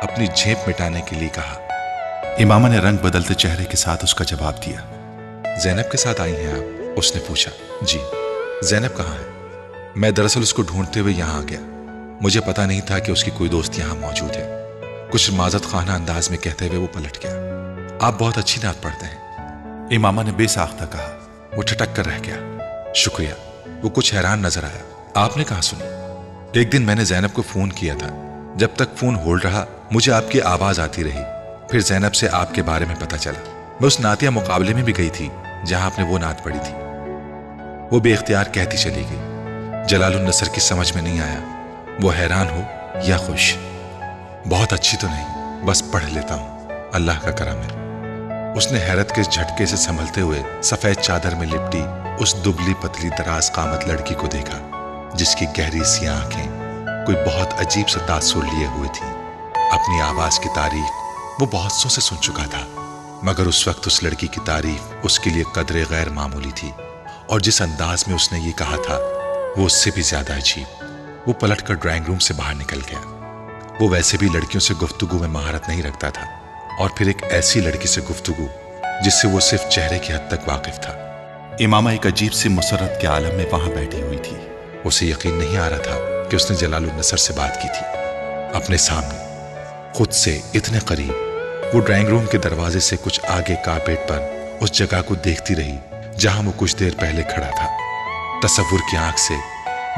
अपनी झेप मिटाने के लिए कहा। इमामा ने रंग बदलते चेहरे के साथ उसका जवाब दिया। जैनब के साथ आई हैं आप? उसने पूछा, जी जैनब कहाँ है? मैं दरअसल उसको ढूंढते हुए यहाँ आ गया। मुझे पता नहीं था कि उसकी कोई दोस्त यहाँ मौजूद है। कुछ माजत खाना अंदाज में कहते हुए वो पलट गया। आप बहुत अच्छी नात पढ़ते हैं। इमामा ने बेसाख्ता कहा। वो ठटक कर रह गया। शुक्रिया। वो कुछ हैरान नज़र आया। आपने कहा सुनी? एक दिन मैंने जैनब को फ़ोन किया था। जब तक फ़ोन होल्ड रहा, मुझे आपकी आवाज़ आती रही। फिर जैनब से आपके बारे में पता चला। मैं उस नातिया मुकाबले में भी गई थी, जहाँ आपने वो नात पढ़ी थी। वो बेख्तियार कहती चली गई। जलालुल नसर की समझ में नहीं आया, वो हैरान हो या खुश। बहुत अच्छी तो नहीं, बस पढ़ लेता हूँ, अल्लाह का करम है। उसने हैरत के झटके से संभलते हुए सफ़ेद चादर में लिपटी उस दुबली पतली दराज कामत लड़की को देखा, जिसकी गहरी सी आँखें कोई बहुत अजीब सा तासुर लिए हुए थी। अपनी आवाज़ की तारीफ़ वो बहुत सौ से सुन चुका था, मगर उस वक्त उस लड़की की तारीफ़ उसके लिए कदरे गैर मामूली थी। और जिस अंदाज में उसने ये कहा था, वो उससे भी ज़्यादा अजीब। वो पलट कर ड्राइंग रूम से बाहर निकल गया। वो वैसे भी लड़कियों से गुफ्तगु में महारत नहीं रखता था, और फिर एक ऐसी लड़की से गुफ्तगु, जिससे वो सिर्फ़ चेहरे की हद तक वाकिफ था। इमामा एक अजीब सी मुसरत के आलम में वहाँ बैठी हुई थी। उसे यकीन नहीं आ रहा था कि उसने जलालुल नसर से बात की थी। अपने सामने, खुद से इतने करीब, वो ड्राइंग रूम के दरवाजे से कुछ आगे कारपेट पर उस जगह को देखती रही। जहाँ वो कुछ देर पहले खड़ा था। तस्वुर की आँख से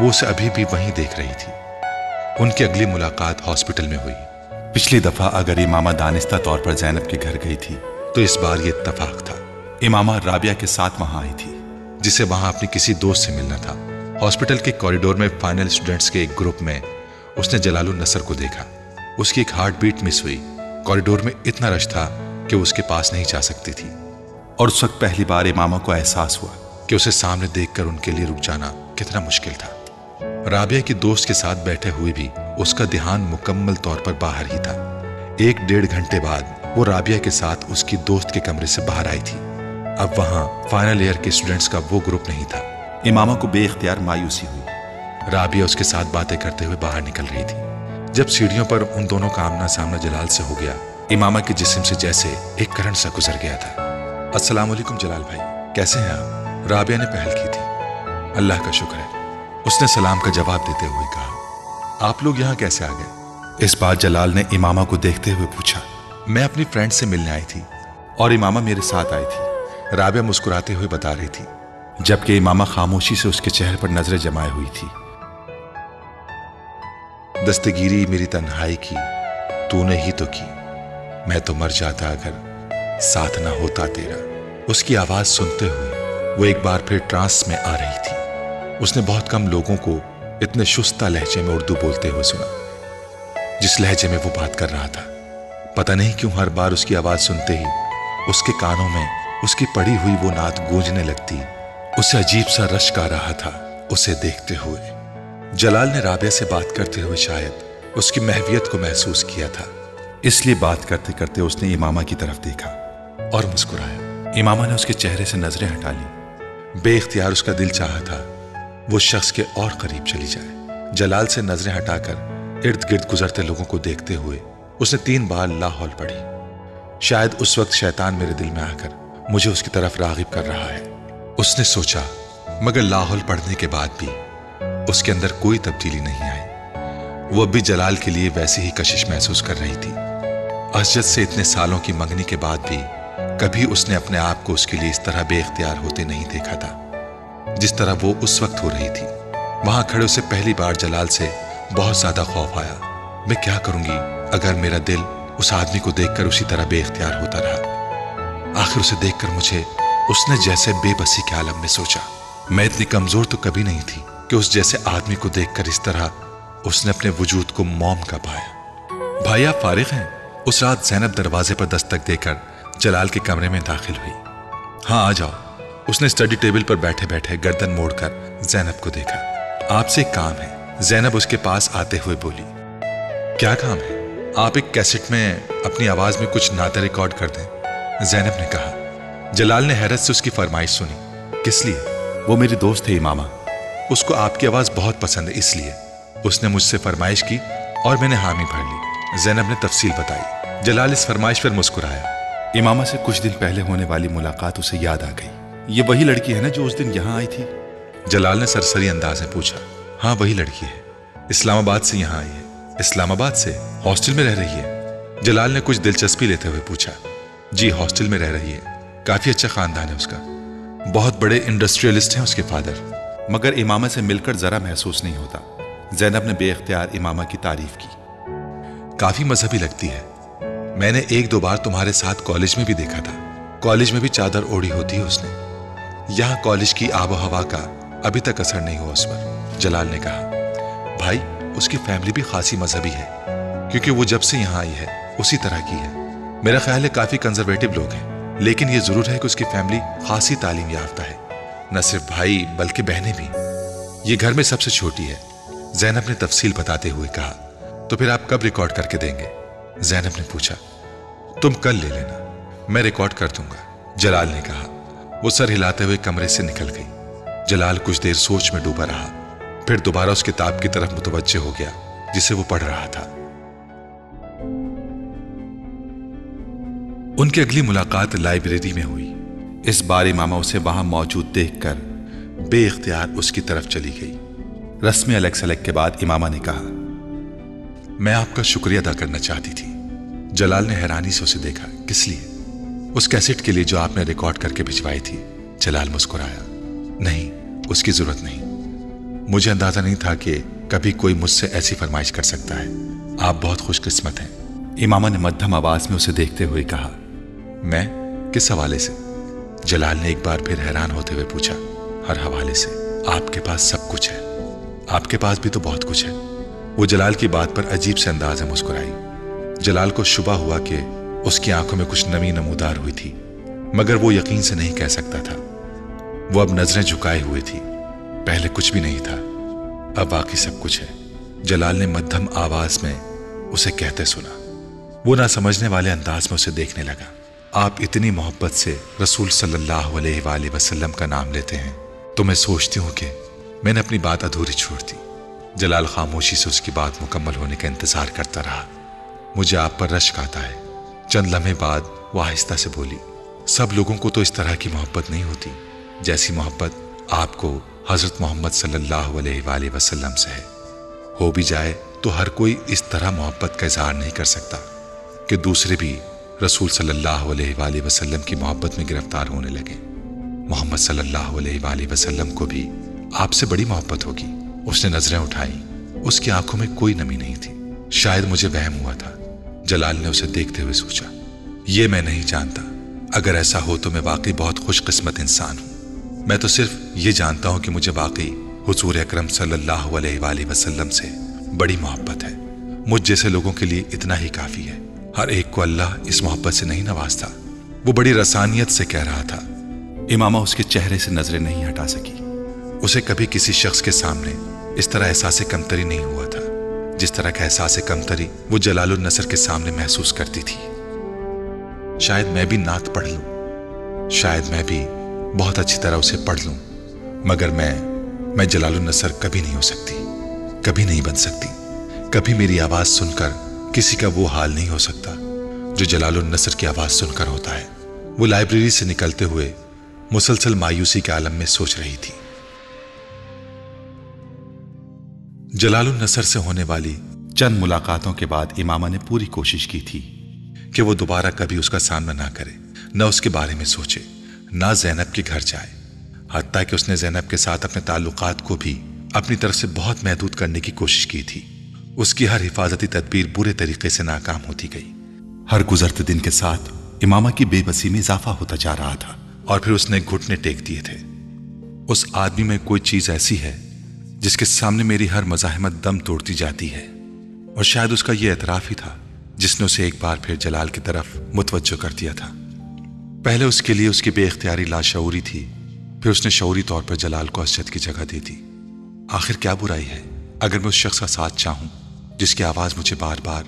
वो उसे अभी भी वहीं देख रही थी। उनकी अगली मुलाकात हॉस्पिटल में हुई। पिछली दफ़ा अगर इमामा दानिस्ता तौर पर जैनब के घर गई थी तो इस बार ये इतफाक था। इमामा राबिया के साथ वहाँ आई थी। जिसे वहाँ अपने किसी दोस्त से मिलना था। हॉस्पिटल के कॉरिडोर में फाइनल स्टूडेंट्स के एक ग्रुप में उसने जलालुल नसर को देखा। उसकी एक हार्ट बीट मिस हुई। कॉरिडोर में इतना रश था कि उसके पास नहीं जा सकती थी। और उस वक्त पहली बार इमामा को एहसास हुआ कि उसे सामने देखकर उनके लिए रुक जाना कितना मुश्किल था। राबिया के दोस्त के साथ बैठे हुए भी उसका ध्यान मुकम्मल तौर पर बाहर ही था। एक डेढ़ घंटे बाद वो राबिया के साथ उसकी दोस्त के कमरे से बाहर आई थी। अब वहाँ फाइनल ईयर के स्टूडेंट्स का वो ग्रुप नहीं था। इमामा को बेख्तियार मायूसी हुई। राबिया उसके साथ बातें करते हुए बाहर निकल रही थी। जब सीढ़ियों पर उन दोनों का आमना सामना जलाल से हो गया, इमामा के जिस्म से जैसे एक करंट सा गुजर गया था। अस्सलाम वालेकुम जलाल भाई। कैसे हैं आप? राबिया ने पहल की थी। अल्लाह का शुक्र है। उसने सलाम का जवाब देते हुए कहा, आप लोग यहाँ कैसे आ गए? इस बार जलाल ने इमामा को देखते हुए पूछा, मैं अपनी फ्रेंड से मिलने आई थी और इमामा मेरे साथ आई थी। राबिया मुस्कुराते हुए बता रही थी, जबकि इमामा खामोशी से उसके चेहरे पर नज़रें जमाए हुई थी। दस्तगीरी मेरी तन्हाई की, तूने ही तो की। मैं तो मर जाता अगर साथ ना होता तेरा। उसकी आवाज़ सुनते हुए वो एक बार फिर ट्रांस में आ रही थी। उसने बहुत कम लोगों को इतने शुस्ता लहजे में उर्दू बोलते हुए सुना। जिस लहजे में वो बात कर रहा था, पता नहीं क्यों हर बार उसकी आवाज़ सुनते ही उसके कानों में उसकी पड़ी हुई वो नात गूंजने लगती। उसे अजीब सा रश आ रहा था उसे देखते हुए। जलाल ने राबिया से बात करते हुए शायद उसकी महवियत को महसूस किया था। इसलिए बात करते करते उसने इमामा की तरफ़ देखा। और मुस्कुराया। इमामा ने उसके चेहरे से नज़रें हटा ली। बेख्तियार उसका दिल चाहा था, वो शख्स के और करीब चली जाए। जलाल से नज़रें हटाकर इर्द गिर्द गुजरते लोगों को देखते हुए उसने तीन बार लाहौल पढ़ी। शायद उस वक्त शैतान मेरे दिल में आकर मुझे उसकी तरफ़ रागिब कर रहा है। उसने सोचा, मगर लाहौल पढ़ने के बाद भी उसके अंदर कोई तब्दीली नहीं आई। वो भी जलाल के लिए वैसी ही कशिश महसूस कर रही थी। असजद से इतने सालों की मंगनी के बाद भी कभी उसने अपने आप को उसके लिए इस तरह बेख्तियार होते नहीं देखा था, जिस तरह वो उस वक्त हो रही थी। वहाँ खड़े उसे पहली बार जलाल से बहुत ज़्यादा खौफ आया। मैं क्या करूँगी अगर मेरा दिल उस आदमी को देखकर उसी तरह बेख्तियार होता रहा? आखिर उसे देखकर मुझे उसने जैसे बेबसी के आलम में सोचा। मैं इतनी कमज़ोर तो कभी नहीं थी कि उस जैसे आदमी को देखकर इस तरह उसने अपने वजूद को मोम का पाया। भाई आप फारिग हैं? उस रात जैनब दरवाजे पर दस्तक देकर जलाल के कमरे में दाखिल हुई। हाँ आ जाओ। उसने स्टडी टेबल पर बैठे बैठे गर्दन मोड़कर जैनब को देखा। आपसे काम है। जैनब उसके पास आते हुए बोली, क्या काम है? आप एक कैसेट में अपनी आवाज़ में कुछ नाते रिकॉर्ड कर दें। जैनब ने कहा, जलाल ने हैरत से उसकी फरमाइश सुनी। किस लिए? वो मेरी दोस्त है, इमामा। उसको आपकी आवाज़ बहुत पसंद है, इसलिए। उसने मुझसे फरमाइश की और मैंने हामी भर ली। जैनब ने तफसील बताई। जलाल इस फरमाइश पर मुस्कुराया। इमामा से कुछ दिन पहले होने वाली मुलाकात उसे याद आ गई। ये वही लड़की है ना जो उस दिन यहाँ आई थी? जलाल ने सरसरी अंदाज में पूछा। हाँ वही लड़की है। इस्लामाबाद से यहाँ आई है। इस्लामाबाद से हॉस्टल में रह रही है। जलाल ने कुछ दिलचस्पी लेते हुए पूछा। जी, हॉस्टल में रह रही है। काफ़ी अच्छा खानदान है उसका। बहुत बड़े इंडस्ट्रियलिस्ट हैं उसके फादर। मगर इमामा से मिलकर जरा महसूस नहीं होता। जैनब ने बेख्तियार इमामा की तारीफ़ की। काफ़ी मजहबी लगती है। मैंने एक दो बार तुम्हारे साथ कॉलेज में भी देखा था। कॉलेज में भी चादर ओढ़ी होती है उसने। यहाँ कॉलेज की आबो हवा का अभी तक असर नहीं हुआ उस पर, जलाल ने कहा। भाई, उसकी फैमिली भी खासी मजहबी है, क्योंकि वो जब से यहाँ आई है, उसी तरह की है। मेरा ख्याल है काफ़ी कंजर्वेटिव लोग हैं, लेकिन ये ज़रूर है कि उसकी फैमिली खासी तालीम याफ्ता है। न सिर्फ़ भाई, बल्कि बहनें भी। ये घर में सबसे छोटी है, जैनब ने तफसील बताते हुए कहा। तो फिर आप कब रिकॉर्ड करके देंगे? जैनब ने पूछा, तुम कल ले लेना, मैं रिकॉर्ड कर दूँगा, जलाल ने कहा। वो सर हिलाते हुए कमरे से निकल गई। जलाल कुछ देर सोच में डूबा रहा। फिर दोबारा उस किताब की तरफ़ मुतवजह हो गया, जिसे वो पढ़ रहा था। उनकी अगली मुलाकात लाइब्रेरी में हुई। इस बार इमामा उसे वहाँ मौजूद देखकर बेख्तियार उसकी तरफ़ चली गई। रस्म अलग सलग के बाद इमामा ने कहा मैं आपका शुक्रिया अदा करना चाहती थी। जलाल ने हैरानी से उसे देखा, किस लिए? उस कैसेट के लिए जो आपने रिकॉर्ड करके भिजवाई थी, जलाल मुस्कुराया। नहीं, उसकी ज़रूरत नहीं। मुझे अंदाज़ा नहीं था कि कभी कोई मुझसे ऐसी फरमाइश कर सकता है। आप बहुत खुशकिस्मत हैं। इमामा ने मध्यम आवाज़ में उसे देखते हुए कहा, मैं? किस हवाले से? जलाल ने एक बार फिर हैरान होते हुए पूछा, हर हवाले से। आपके पास सब कुछ है। आपके पास भी तो बहुत कुछ है। वो जलाल की बात पर अजीब से अंदाज में मुस्कुराई। जलाल को शुबा हुआ कि उसकी आँखों में कुछ नमी नमूदार हुई थी, मगर वो यकीन से नहीं कह सकता था। वो अब नज़रें झुकाए हुए थी। पहले कुछ भी नहीं था, अब बाकी सब कुछ है। जलाल ने मध्यम आवाज़ में उसे कहते सुना। वो ना समझने वाले अंदाज में उसे देखने लगा। आप इतनी मोहब्बत से रसूल सल्लल्लाहु अलैहि वसल्लम का नाम लेते हैं तो मैं सोचती हूँ कि मैंने अपनी बात अधूरी छोड़ दी। जलाल खामोशी से उसकी बात मुकम्मल होने का इंतज़ार करता रहा। मुझे आप पर रश्क आता है। चंद लम्हे बाद वो आहिस्ता से बोली, सब लोगों को तो इस तरह की मोहब्बत नहीं होती, जैसी मोहब्बत आपको हज़रत मोहम्मद सल्लल्लाहु वसल्लम से है। हो भी जाए तो हर कोई इस तरह मोहब्बत का इजहार नहीं कर सकता, कि दूसरे भी रसूल सल्लल्लाहु अलैहि वसल्लम की मोहब्बत में गिरफ़्तार होने लगे। मोहम्मद सल्लल्लाहु अलैहि वसल्लम को भी आपसे बड़ी मोहब्बत होगी। उसने नज़रें उठाई। उसकी आँखों में कोई नमी नहीं थी। शायद मुझे वहम हुआ था। जलाल ने उसे देखते हुए सोचा, ये मैं नहीं जानता। अगर ऐसा हो तो मैं वाकई बहुत खुशकिस्मत इंसान हूँ। मैं तो सिर्फ़ ये जानता हूँ कि मुझे वाकई हुजूर अकरम सल्लल्लाहु वसल्लम से बड़ी मोहब्बत है। मुझ जैसे लोगों के लिए इतना ही काफ़ी है। हर एक को अल्लाह इस मोहब्बत से नहीं नवाजता। वो बड़ी रसानियत से कह रहा था। इमामा उसके चेहरे से नज़रें नहीं हटा सकी। उसे कभी किसी शख्स के सामने इस तरह एहसास कमतरी नहीं हुआ था। जिस तरह का एहसास कमतरी, वो जलालुल नसर के सामने महसूस करती थी। शायद मैं भी नात पढ़ लूँ। शायद मैं भी बहुत अच्छी तरह उसे पढ़ लूँ। मगर मैं मैं जलालुल नसर कभी नहीं हो सकती। कभी नहीं बन सकती। कभी मेरी आवाज़ सुनकर किसी का वो हाल नहीं हो सकता, जो जलालुल नसर की आवाज़ सुनकर होता है। वो लाइब्रेरी से निकलते हुए मुसलसल मायूसी के आलम में सोच रही थी। जलालुल नसर से होने वाली चंद मुलाकातों के बाद इमामा ने पूरी कोशिश की थी कि वो दोबारा कभी उसका सामना ना करे, न उसके बारे में सोचे, ना जैनब के घर जाए। हती कि उसने जैनब के साथ अपने ताल्लुकात को भी अपनी तरफ़ से बहुत महदूद करने की कोशिश की थी। उसकी हर हिफाजती तदबीर बुरे तरीके से नाकाम होती गई। हर गुजरते दिन के साथ इमामा की बेबसी में इजाफा होता जा रहा था और फिर उसने घुटने टेक दिए थे। उस आदमी में कोई चीज़ ऐसी है जिसके सामने मेरी हर मजाहमत दम तोड़ती जाती है। और शायद उसका यह एतराफ ही था, जिसने उसे एक बार फिर जलाल की तरफ़ मुतवजो कर दिया था। पहले उसके लिए उसकी बेख्तियारी लाशूरी थी, फिर उसने शौरी तौर पर जलाल को असजद की जगह दे दी। आखिर क्या बुराई है? अगर मैं उस शख्स का साथ चाहूँ, जिसकी आवाज़ मुझे बार बार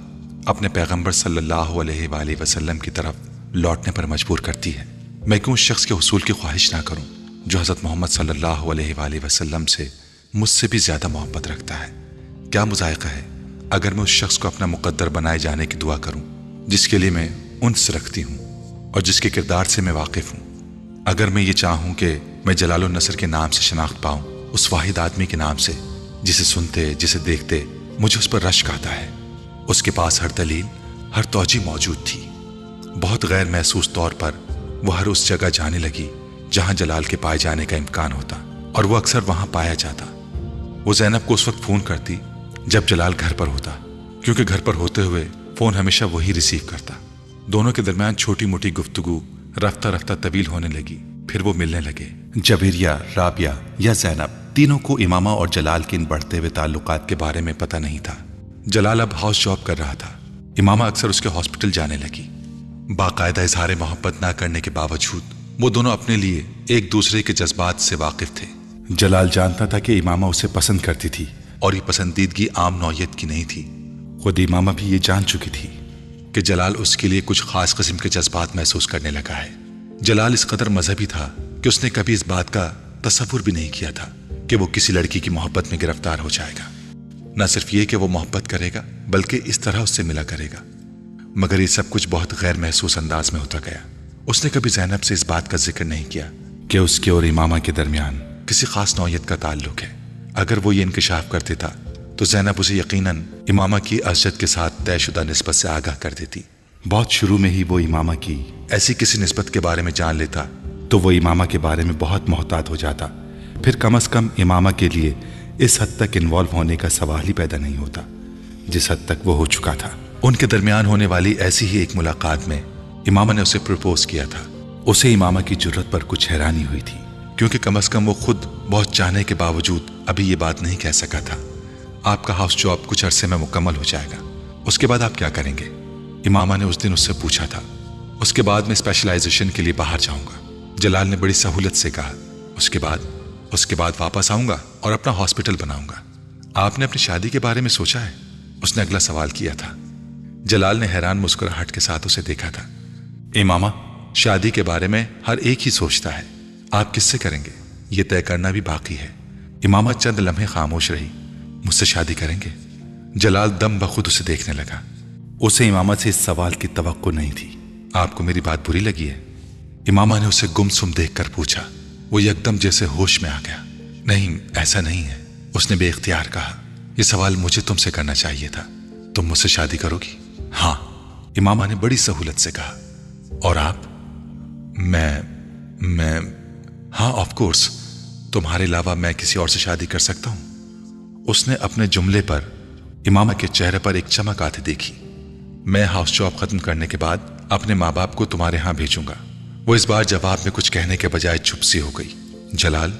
अपने पैगंबर सल्लल्लाहु अलैहि वसल्लम की तरफ़ लौटने पर मजबूर करती है, मैं क्यों उस शख्स के हसूल की ख्वाहिश ना करूँ, जो हज़रत मोहम्मद सल्लल्लाहु अलैहि वसल्लम से मुझसे भी ज़्यादा मोहब्बत रखता है। क्या मुजायका है? अगर मैं उस शख्स को अपना मुकद्दर बनाए जाने की दुआ करूँ, जिसके लिए मैं उनस रखती हूँ और जिसके किरदार से मैं वाकिफ हूँ, अगर मैं ये चाहूँ कि मैं जलाल नसर के नाम से शनाख्त पाऊँ, उस वाहिद आदमी के नाम से, जिसे सुनते, जिसे देखते मुझे उस पर रश्क आता है। उसके पास हर दलील, हर तोजी मौजूद थी। बहुत गैर महसूस तौर पर वह हर उस जगह जाने लगी, जहाँ जलाल के पाए जाने का इम्कान होता, और वह अक्सर वहाँ पाया जाता। वो जैनब को उस वक्त फ़ोन करती, जब जलाल घर पर होता, क्योंकि घर पर होते हुए फ़ोन हमेशा वही रिसीव करता। दोनों के दरमियान छोटी मोटी गुफ्तगु रफ्ता रफ्ता तवील होने लगी, फिर वो मिलने लगे। जबीरिया, राबिया या जैनब, तीनों को इमामा और जलाल के इन बढ़ते हुए ताल्लुकात के बारे में पता नहीं था। जलाल अब हाउस जॉब कर रहा था। इमामा अक्सर उसके हॉस्पिटल जाने लगी। बाकायदा इजहार मोहब्बत ना करने के बावजूद, वो दोनों अपने लिए एक दूसरे के जज्बात से वाकिफ थे। जलाल जानता था कि इमामा उसे पसंद करती थी। और ये पसंदीदगी आम नौयत की नहीं थी। खुद इमामा भी ये जान चुकी थी कि जलाल उसके लिए कुछ खास कस्म के जज्बात महसूस करने लगा है। जलाल इस कदर मजहबी था कि उसने कभी इस बात का तस्वुर भी नहीं किया था कि वो किसी लड़की की मोहब्बत में गिरफ़्तार हो जाएगा। न सिर्फ़ ये कि वो मोहब्बत करेगा बल्कि इस तरह उससे मिला करेगा। मगर ये सब कुछ बहुत गैर महसूस अंदाज में होता गया। उसने कभी जैनब से इस बात का ज़िक्र नहीं किया कि उसके और इमामा के दरमियान किसी खास नौयत का ताल्लुक है। अगर वो ये इंकशाफ कर देता तो जैनब उसे यकीनन इमामा की अजद के साथ तयशुदा नस्बत से आगाह कर देती। बहुत शुरू में ही वो इमामा की ऐसी किसी नस्बत के बारे में जान लेता तो वो इमामा के बारे में बहुत मोहतात हो जाता। फिर कम अज कम इमामा के लिए इस हद तक इन्वॉल्व होने का सवाल ही पैदा नहीं होता, जिस हद तक वो हो चुका था। उनके दरमियान होने वाली ऐसी ही एक मुलाकात में इमामा ने उसे प्रपोज किया था। उसे इमामा की ज़रूरत पर कुछ हैरानी हुई थी। क्योंकि कम अज कम वो खुद बहुत चाहने के बावजूद अभी ये बात नहीं कह सका था। आपका हाउस जॉब कुछ अरसे में मुकम्मल हो जाएगा। उसके बाद आप क्या करेंगे? इमामा ने उस दिन उससे पूछा था। उसके बाद मैं स्पेशलाइजेशन के लिए बाहर जाऊँगा। जलाल ने बड़ी सहूलत से कहा। उसके बाद? उसके बाद वापस आऊँगा और अपना हॉस्पिटल बनाऊँगा। आपने अपनी शादी के बारे में सोचा है? उसने अगला सवाल किया था। जलाल ने हैरान मुस्कुराहट के साथ उसे देखा था। इमामा, शादी के बारे में हर एक ही सोचता है। आप किससे करेंगे? ये तय करना भी बाकी है। इमामा चंद लम्हे खामोश रही। मुझसे शादी करेंगे? जलाल दम बखुद उसे देखने लगा। उसे इमामा से इस सवाल की तो नहीं थी। आपको मेरी बात बुरी लगी है? इमामा ने उसे गुमसुम देखकर पूछा। वो यकदम जैसे होश में आ गया। नहीं, ऐसा नहीं है। उसने बेख्तियार कहा। यह सवाल मुझे तुमसे करना चाहिए था। तुम मुझसे शादी करोगी? हाँ। इमामा ने बड़ी सहूलत से कहा। और आप? मैं मैं हाँ ऑफ़ कोर्स तुम्हारे अलावा मैं किसी और से शादी कर सकता हूँ। उसने अपने जुमले पर इमामा के चेहरे पर एक चमक आती देखी। मैं हाउस जॉब खत्म करने के बाद अपने माँ बाप को तुम्हारे यहाँ भेजूँगा। वो इस बार जवाब में कुछ कहने के बजाय चुप सी हो गई। जलाल,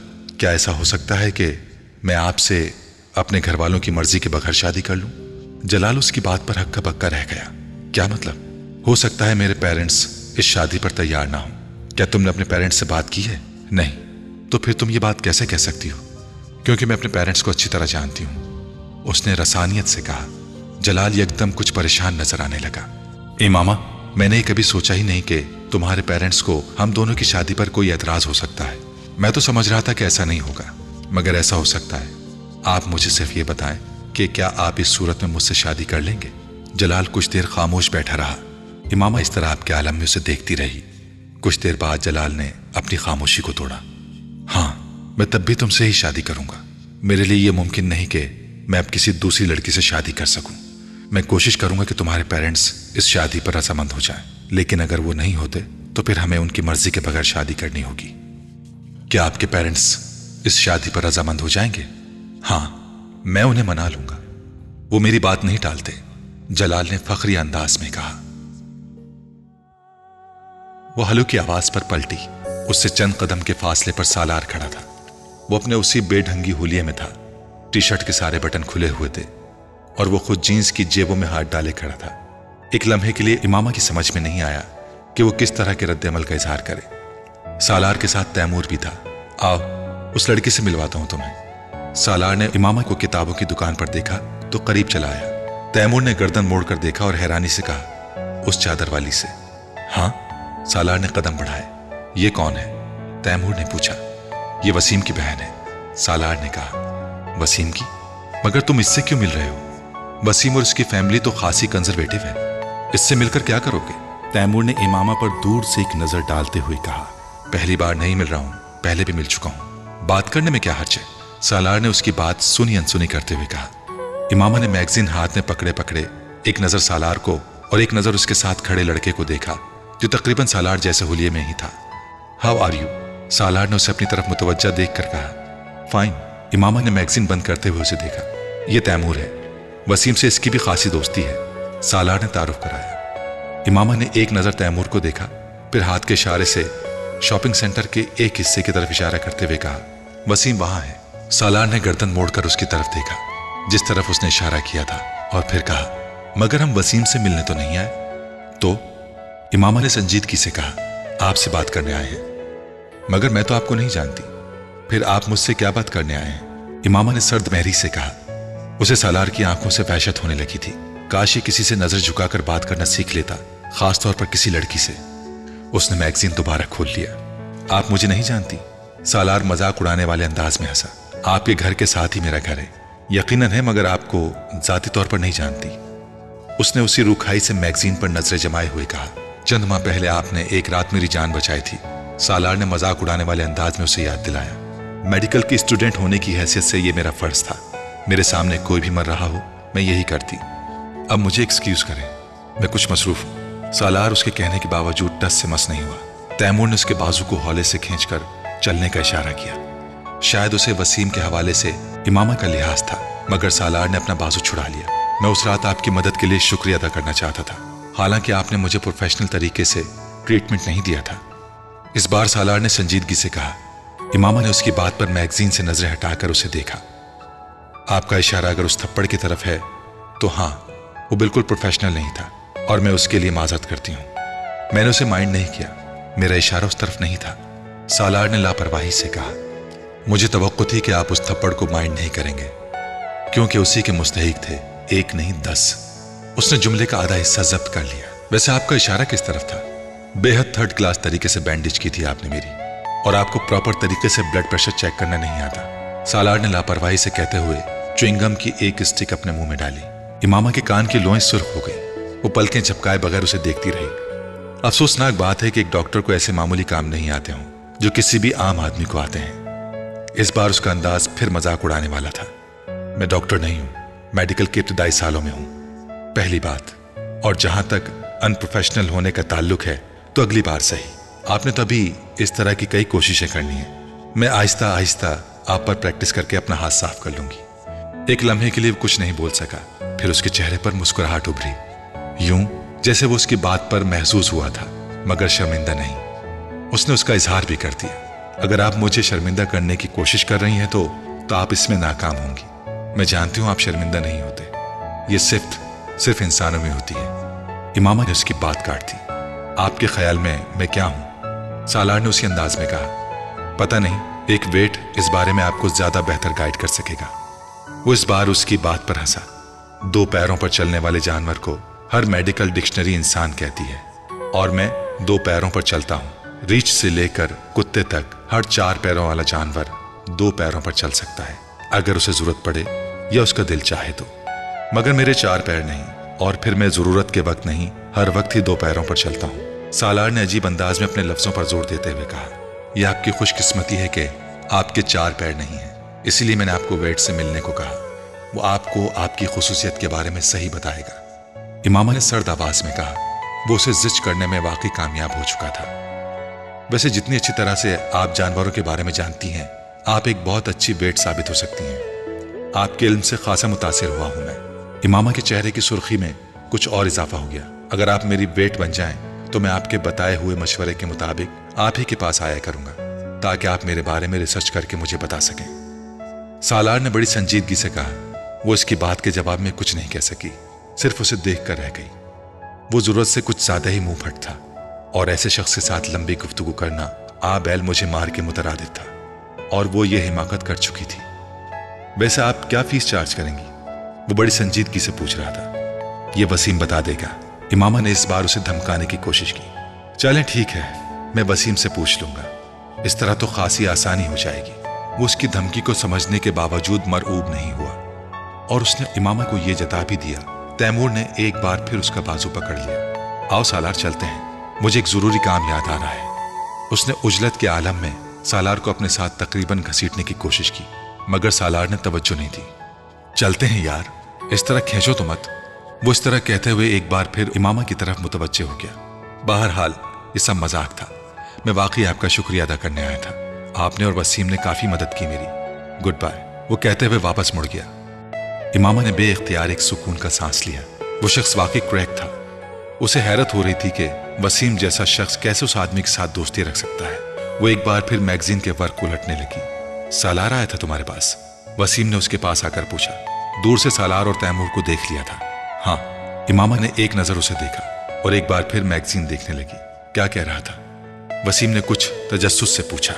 क्या ऐसा हो सकता है कि मैं आपसे अपने घर वालों की मर्ज़ी के बगैर शादी कर लूँ? जलाल उसकी बात पर हक्का पक्का रह गया। क्या मतलब? हो सकता है मेरे पेरेंट्स इस शादी पर तैयार ना हो। क्या तुमने अपने पेरेंट्स से बात की है? नहीं तो फिर तुम ये बात कैसे कह सकती हो? क्योंकि मैं अपने पेरेंट्स को अच्छी तरह जानती हूँ। उसने रसानियत से कहा, जलाल एकदम कुछ परेशान नज़र आने लगा। ए मामा, मैंने कभी सोचा ही नहीं कि तुम्हारे पेरेंट्स को हम दोनों की शादी पर कोई एतराज़ हो सकता है। मैं तो समझ रहा था कि ऐसा नहीं होगा, मगर ऐसा हो सकता है। आप मुझे सिर्फ़ ये बताएँ कि क्या आप इस सूरत में मुझसे शादी कर लेंगे? जलाल कुछ देर खामोश बैठा रहा। इमामा इस तरह आपके आलम में उसे देखती रही। कुछ देर बाद जलाल ने अपनी खामोशी को तोड़ा। हाँ मैं तब भी तुमसे ही शादी करूँगा। मेरे लिए यह मुमकिन नहीं कि मैं अब किसी दूसरी लड़की से शादी कर सकूँ। मैं कोशिश करूँगा कि तुम्हारे पेरेंट्स इस शादी पर रजामंद हो जाएँ। लेकिन अगर वो नहीं होते तो फिर हमें उनकी मर्ज़ी के बगैर शादी करनी होगी। क्या आपके पेरेंट्स इस शादी पर रजामंद हो जाएँगे? हाँ मैं उन्हें मना लूँगा। वो मेरी बात नहीं टालते, जलाल ने फखरी अंदाज में कहा। वो हलू की आवाज़ पर पलटी। उससे चंद कदम के फासले पर सालार खड़ा था। वो अपने उसी बेढंगी हुलिये में था। टी शर्ट के सारे बटन खुले हुए थे और वो खुद जीन्स की जेबों में हाथ डाले खड़ा था। एक लम्हे के लिए इमामा की समझ में नहीं आया कि वो किस तरह के रद्दमल का इजहार करे। सालार के साथ तैमूर भी था। आओ, उस लड़की से मिलवाता हूँ तुम्हें। सालार ने इमामा को किताबों की दुकान पर देखा तो करीब चला आया। तैमूर ने गर्दन मोड़कर देखा और हैरानी से कहा, उस चादर वाली से। हाँ? सालार ने कदम बढ़ाए। ये कौन है? तैमूर ने पूछा। ये वसीम की बहन है, सालार ने कहा। वसीम की? मगर तुम इससे क्यों मिल रहे हो? वसीम और उसकी फैमिली तो खासी कंजर्वेटिव है। इससे मिलकर क्या करोगे? तैमूर ने इमामा पर दूर से एक नज़र डालते हुए कहा। पहली बार नहीं मिल रहा हूँ, पहले भी मिल चुका हूँ। बात करने में क्या हर्च है? सालार ने उसकी बात सुनी अनसुनी करते हुए कहा। इमामा ने मैगजीन हाथ में पकड़े पकड़े एक नज़र सालार को और एक नज़र उसके साथ खड़े लड़के को देखा। जो तकरीबन सालार जैसे हुलिये में ही था। हाउ आर यू सालार ने उसे अपनी तरफ़ मुतवजा देखकर कहा फाइन इमामा ने मैगजीन बंद करते हुए उसे देखा। यह तैमूर है। वसीम से इसकी भी खासी दोस्ती है। सालार ने तारुफ कराया। इमामा ने एक नज़र तैमूर को देखा। फिर हाथ के इशारे से शॉपिंग सेंटर के एक हिस्से की तरफ़ इशारा करते हुए कहा, वसीम वहाँ है। सालार ने गर्दन मोड़कर उसकी तरफ़ देखा, जिस तरफ़ उसने इशारा किया था, और फिर कहा, मगर हम वसीम से मिलने तो नहीं आए? तो इमामा ने संजीदगी से कहा, आपसे बात करने आए हैं। मगर मैं तो आपको नहीं जानती। फिर आप मुझसे क्या बात करने आए हैं? इमामा ने सर्द महरी से कहा, उसे सालार की आँखों से वहशत होने लगी थी। काश ही किसी से नज़र झुकाकर बात करना सीख लेता, खासतौर पर किसी लड़की से। उसने मैगजीन दोबारा खोल लिया। आप मुझे नहीं जानती। सालार मज़ाक उड़ाने वाले अंदाज में हंसा। आपके घर के साथ ही मेरा घर है। यकीनन है, मगर आपको जाती तौर पर नहीं जानती। उसने उसी रुखाई से मैगजीन पर नज़रें जमाए हुए कहा चंद माह पहले आपने एक रात मेरी जान बचाई थी। सालार ने मज़ाक उड़ाने वाले अंदाज में उसे याद दिलाया। मेडिकल की स्टूडेंट होने की हैसियत से यह मेरा फ़र्ज़ था। मेरे सामने कोई भी मर रहा हो, मैं यही करती। अब मुझे एक्सक्यूज करें। मैं कुछ मसरूफ हूँ। सालार उसके कहने के बावजूद टस से मस नहीं हुआ। तैमूर ने उसके बाजू को हौले से खींचकर चलने का इशारा किया। शायद उसे वसीम के हवाले से इमामा का लिहाज था, मगर सालार ने अपना बाजू छुड़ा लिया। मैं उस रात आपकी मदद के लिए शुक्रिया अदा करना चाहता था। हालाँकि आपने मुझे प्रोफेशनल तरीके से ट्रीटमेंट नहीं दिया था। इस बार सालार ने संजीदगी से कहा, इमामा ने उसकी बात पर मैगजीन से नज़रें हटाकर उसे देखा। आपका इशारा अगर उस थप्पड़ की तरफ़ है तो हाँ वो बिल्कुल प्रोफेशनल नहीं था और मैं उसके लिए माजरत करती हूँ। मैंने उसे माइंड नहीं किया। मेरा इशारा उस तरफ़ नहीं था। सालार ने लापरवाही से कहा, मुझे तो थी कि आप उस थप्पड़ को माइंड नहीं करेंगे, क्योंकि उसी के मुस्तक थे, एक नहीं दस। उसने जुमले का आधा हिस्सा जब्त कर लिया। वैसे आपका इशारा किस तरफ़ था? बेहद थर्ड क्लास तरीके से बैंडेज की थी आपने मेरी। और आपको प्रॉपर तरीके से ब्लड प्रेशर चेक करना नहीं आता। सालार ने लापरवाही से कहते हुए च्विंगम की एक स्टिक अपने मुँह में डाली। इमामा के कान की लोएँ सुर्ख हो गई। वो पलकें झपकाए बगैर उसे देखती रही। अफसोसनाक बात है कि एक डॉक्टर को ऐसे मामूली काम नहीं आते हों, जो किसी भी आम आदमी को आते हैं। इस बार उसका अंदाज फिर मज़ाक उड़ाने वाला था। मैं डॉक्टर नहीं हूँ। मेडिकल के इब्तदाई सालों में हूँ। पहली बात, और जहाँ तक अनप्रोफेशनल होने का ताल्लुक है तो अगली बार सही। आपने तो अभी इस तरह की कई कोशिशें करनी है। मैं आहिस्ता आहिस्ता आप पर प्रैक्टिस करके अपना हाथ साफ़ कर लूँगी। एक लम्हे के लिए कुछ नहीं बोल सका, फिर उसके चेहरे पर मुस्कुराहट उभरी। यूँ, जैसे वो उसकी बात पर महसूस हुआ था, मगर शर्मिंदा नहीं। उसने उसका इजहार भी कर दिया। अगर आप मुझे शर्मिंदा करने की कोशिश कर रही हैं तो तो आप इसमें नाकाम होंगी। मैं जानती हूँ आप शर्मिंदा नहीं होते। ये सिर्फ़ सिर्फ़ इंसानों में होती है। इमामा ने उसकी बात काट दी। आपके ख्याल में मैं क्या हूँ? सालार ने उसी अंदाज में कहा, पता नहीं, एक वेट इस बारे में आपको ज़्यादा बेहतर गाइड कर सकेगा। वो इस बार उसकी बात पर हंसा। दो पैरों पर चलने वाले जानवर को हर मेडिकल डिक्शनरी इंसान कहती है। और मैं दो पैरों पर चलता हूँ। रीछ से लेकर कुत्ते तक हर चार पैरों वाला जानवर दो पैरों पर चल सकता है, अगर उसे ज़रूरत पड़े या उसका दिल चाहे तो। मगर मेरे चार पैर नहीं, और फिर मैं ज़रूरत के वक्त नहीं, हर वक्त ही दो पैरों पर चलता हूँ। सालार ने अजीब अंदाज में अपने लफ्जों पर ज़ोर देते हुए कहा यह आपकी खुशकिस्मती है कि आपके चार पैर नहीं हैं। इसीलिए मैंने आपको वेट से मिलने को कहा। वो आपको आपकी खसूसियत के बारे में सही बताएगा। इमामा ने सर्द आवाज़ में कहा, वो उसे जिच करने में वाकई कामयाब हो चुका था। वैसे जितनी अच्छी तरह से आप जानवरों के बारे में जानती हैं, आप एक बहुत अच्छी वेट साबित हो सकती हैं। आपके इल्म से खासा मुतासर हुआ हूँ मैं। इमामा के चेहरे की सुर्खी में कुछ और इजाफा हो गया। अगर आप मेरी वेट बन जाएँ तो मैं आपके बताए हुए मशवरे के मुताबिक आप ही के पास आया करूँगा, ताकि आप मेरे बारे में रिसर्च करके मुझे बता सकें। सालार ने बड़ी संजीदगी से कहा, वो इसकी बात के जवाब में कुछ नहीं कह सकी, सिर्फ़ उसे देख कर रह गई। वो ज़रूरत से कुछ ज़्यादा ही मुँह फट था, और ऐसे शख्स के साथ लंबी गुफ्तगु करना आ बैल मुझे मार के मुतरादित था, और वो ये हिमाकत कर चुकी थी। वैसे आप क्या फ़ीस चार्ज करेंगी? वो बड़ी संजीदगी से पूछ रहा था। ये वसीम बता देगा। इमामा ने इस बार उसे धमकाने की कोशिश की। चलें, ठीक है। मैं वसीम से पूछ लूँगा। इस तरह तो खासी आसानी हो जाएगी। वो उसकी धमकी को समझने के बावजूद मरऊब नहीं हुआ। और उसने इमामा को यह जता भी दिया। तैमूर ने एक बार फिर उसका बाजू पकड़ लिया। आओ, सालार, चलते हैं। मुझे एक ज़रूरी काम याद आ रहा है। उसने उजलत के आलम में सालार को अपने साथ तकरीबन घसीटने की कोशिश की, मगर सालार ने तवज्जो नहीं दी। चलते हैं, यार। इस तरह खींचो तो मत। वो इस तरह कहते हुए एक बार फिर इमामा की तरफ़ मुतवजह हो गया। बहरहाल, ये सब मज़ाक था। मैं वाकई आपका शुक्रिया अदा करने आया था। आपने और वसीम ने काफ़ी मदद की मेरी। गुड बाय वो कहते हुए वापस मुड़ गया। इमामा ने बे इख्तियार एक सुकून का सांस लिया। वो शख्स वाकई क्रैक था। उसे हैरत हो रही थी कि वसीम जैसा शख्स कैसे उस आदमी के साथ दोस्ती रख सकता है? वो एक बार फिर मैगजीन के वर्क उलटने लगी। सालार आया था तुम्हारे पास। वसीम ने उसके पास आकर पूछा दूर से सालार और तैमूर को देख लिया था। हाँ इमामा ने एक नज़र उसे देखा और एक बार फिर मैगजीन देखने लगी। क्या कह रहा था? वसीम ने कुछ तजस्स से पूछा,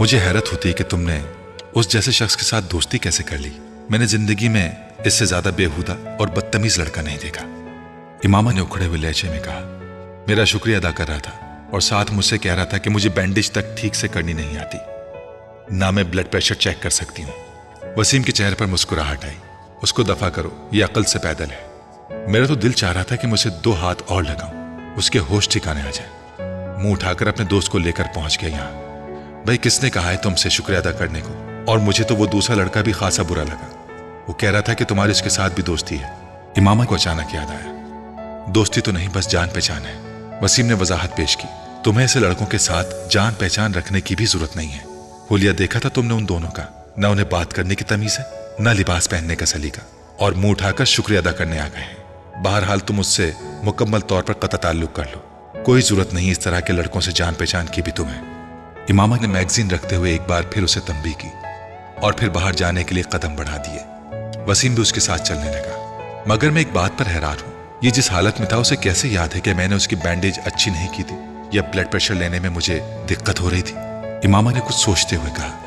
मुझे हैरत होती कि तुमने उस जैसे शख्स के साथ दोस्ती कैसे कर ली? मैंने ज़िंदगी में इससे ज़्यादा बेहुदा और बदतमीज लड़का नहीं देखा। इमामा ने उखड़े हुए लहजे में कहा, मेरा शुक्रिया अदा कर रहा था और साथ मुझसे कह रहा था कि मुझे बैंडेज तक ठीक से करनी नहीं आती। ना मैं ब्लड प्रेशर चेक कर सकती हूँ। वसीम के चेहरे पर मुस्कुराहट आई। उसको दफ़ा करो, ये अकल से पैदल है। मेरा तो दिल चाह रहा था कि मुझे दो हाथ और लगाऊँ, उसके होश ठिकाने आ जाए। मुँह उठाकर अपने दोस्त को लेकर पहुँच गया यहाँ। भाई, किसने कहा है तुमसे शुक्रिया अदा करने को? और मुझे तो वो दूसरा लड़का भी खासा बुरा लगा। वो कह रहा था कि तुम्हारी उसके साथ भी दोस्ती है। इमामा को अचानक याद आया। दोस्ती तो नहीं, बस जान पहचान है। वसीम ने वजाहत पेश की। तुम्हें ऐसे लड़कों के साथ जान पहचान रखने की भी ज़रूरत नहीं है। होलिया, देखा था तुमने उन दोनों का? न उन्हें बात करने की तमीज है? न लिबास पहनने का सलीका और मुँह उठाकर शुक्रिया अदा करने आ गए हैं। बहरहाल तुम उससे मुकम्मल तौर पर कता ताल्लुक कर लो। कोई ज़रूरत नहीं इस तरह के लड़कों से जान पहचान की भी तुम्हें। इमामा ने मैगजीन रखते हुए एक बार फिर उसे तंबी की और फिर बाहर जाने के लिए कदम बढ़ा दिए। वसीम भी उसके साथ चलने लगा। मगर मैं एक बात पर हैरान हूँ। ये जिस हालत में था उसे कैसे याद है कि मैंने उसकी बैंडेज अच्छी नहीं की थी या ब्लड प्रेशर लेने में मुझे दिक्कत हो रही थी? इमामा ने कुछ सोचते हुए कहा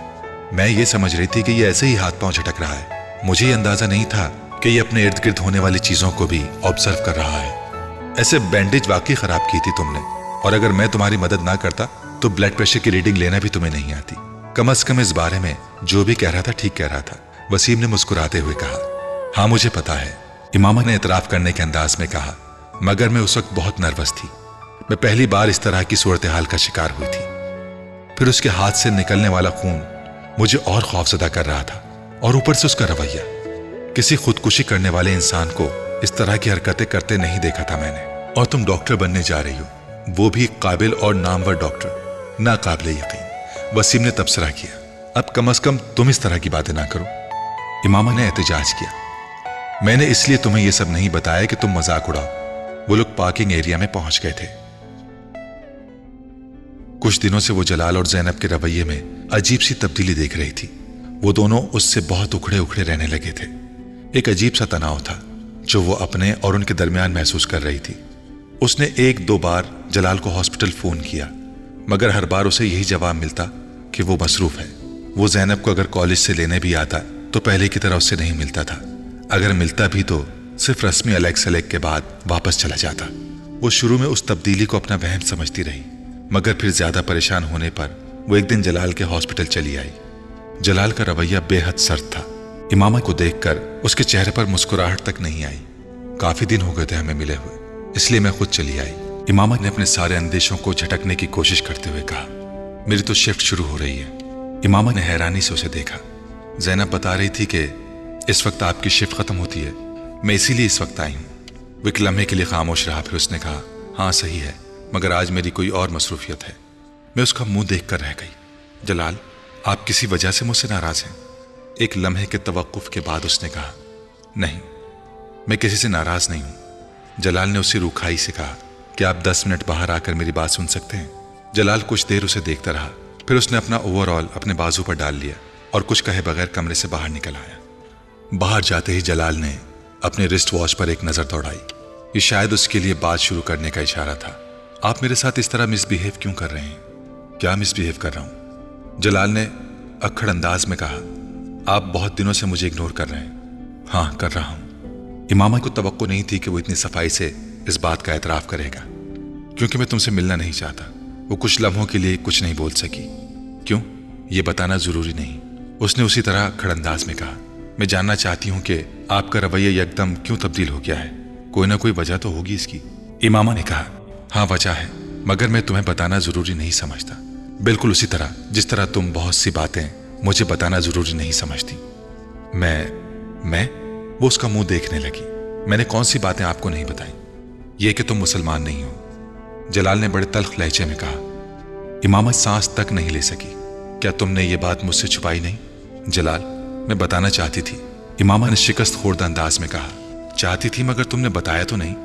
मैं ये समझ रही थी कि ये ऐसे ही हाथ पाँव झटक रहा है। मुझे ये अंदाज़ा नहीं था कि ये अपने इर्द गिर्द होने वाली चीज़ों को भी ऑब्ज़र्व कर रहा है। ऐसे बैंडेज वाकई खराब की थी तुमने। और अगर मैं तुम्हारी मदद ना करता तो ब्लड प्रेशर की रीडिंग लेना भी तुम्हें नहीं आती। कम अज कम इस बारे में जो भी कह रहा था, ठीक कह रहा था। वसीम ने मुस्कुराते हुए कहा हाँ मुझे पता है। इमामा ने इतराफ करने के अंदाज में कहा, मगर मैं उस वक्त बहुत नर्वस थी। मैं पहली बार इस तरह की सूरत हाल का शिकार हुई थी। फिर उसके हाथ से निकलने वाला खून मुझे और खौफजदा कर रहा था और ऊपर से उसका रवैया। किसी खुदकुशी करने वाले इंसान को इस तरह की हरकतें करते नहीं देखा था मैंने। और तुम डॉक्टर बनने जा रही हो। वो भी काबिल और नामवर डॉक्टर। ना काबिल यकीन। वसीम ने तबसरा किया। अब कम अज कम तुम इस तरह की बातें ना करो। इमामा ने एहतजाज किया। मैंने इसलिए तुम्हें यह सब नहीं बताया कि तुम मज़ाक उड़ाओ। वो लोग पार्किंग एरिया में पहुँच गए थे। कुछ दिनों से वो जलाल और जैनब के रवैये में अजीब सी तब्दीली देख रही थी। वो दोनों उससे बहुत उखड़े उखड़े रहने लगे थे। एक अजीब सा तनाव था, जो वो अपने और उनके दरमियान महसूस कर रही थी। उसने एक दो बार जलाल को हॉस्पिटल फ़ोन किया, मगर हर बार उसे यही जवाब मिलता कि वो मसरूफ है। वो जैनब को अगर कॉलेज से लेने भी आता तो पहले की तरह उससे नहीं मिलता था। अगर मिलता भी तो सिर्फ़ रस्मी अलग सलेक के बाद वापस चला जाता। वो शुरू में उस तब्दीली को अपना वहम समझती रही। मगर फिर ज़्यादा परेशान होने पर वो एक दिन जलाल के हॉस्पिटल चली आई। जलाल का रवैया बेहद सर्द था। इमामा को देखकर उसके चेहरे पर मुस्कुराहट तक नहीं आई। काफ़ी दिन हो गए थे हमें मिले हुए, इसलिए मैं खुद चली आई। इमामा ने अपने सारे अंदेशों को झटकने की कोशिश करते हुए कहा, मेरी तो शिफ्ट शुरू हो रही है। इमामा ने हैरानी से उसे देखा। जैनब बता रही थी कि इस वक्त आपकी शिफ्ट खत्म होती है। मैं इसीलिए इस वक्त आई हूँ। विक लम्हे के लिए खामोश रहा, फिर उसने कहा हाँ सही है। मगर आज मेरी कोई और मसरूफियत है। मैं उसका मुँह देखकर रह गई। जलाल, आप किसी वजह से मुझसे नाराज़ हैं? एक लम्हे के तवक्कुफ के बाद उसने कहा, नहीं, मैं किसी से नाराज़ नहीं हूँ। जलाल ने उसे रूखाई से कहा कि आप दस मिनट बाहर आकर मेरी बात सुन सकते हैं? जलाल कुछ देर उसे देखता रहा, फिर उसने अपना ओवरऑल अपने बाजू पर डाल लिया और कुछ कहे बगैर कमरे से बाहर निकल आया। बाहर जाते ही जलाल ने अपने रिस्ट वॉच पर एक नज़र दौड़ाई। ये शायद उसके लिए बात शुरू करने का इशारा था। आप मेरे साथ इस तरह मिसबिहेव क्यों कर रहे हैं? क्या मिसबिहेव कर रहा हूँ? जलाल ने अक्खड़ अंदाज में कहा, आप बहुत दिनों से मुझे इग्नोर कर रहे हैं। हाँ कर रहा हूँ। इमामा को तो नहीं थी कि वो इतनी सफ़ाई से इस बात का एतराफ करेगा, क्योंकि मैं तुमसे मिलना नहीं चाहता। वो कुछ लम्हों के लिए कुछ नहीं बोल सकी। क्यों? ये बताना ज़रूरी नहीं। उसने उसी तरह खड़ंदाज में कहा, मैं जानना चाहती हूँ कि आपका रवैया एकदम क्यों तब्दील हो गया है? कोई ना कोई वजह तो होगी इसकी। इमामा ने कहा हाँ वजह है। मगर मैं तुम्हें बताना ज़रूरी नहीं समझता। बिल्कुल उसी तरह, जिस तरह तुम बहुत सी बातें मुझे बताना ज़रूरी नहीं समझती। मैं मैं, वो उसका मुँह देखने लगी। मैंने कौन सी बातें आपको नहीं बताई? ये कि तुम मुसलमान नहीं हो। जलाल ने बड़े तल्ख लहजे में कहा, इमामत सांस तक नहीं ले सकी। क्या तुमने ये बात मुझसे छुपाई नहीं? जलाल, मैं बताना चाहती थी। इमामा ने शिकस्त खोर्द अंदाज में कहा, चाहती थी मगर तुमने बताया तो नहीं।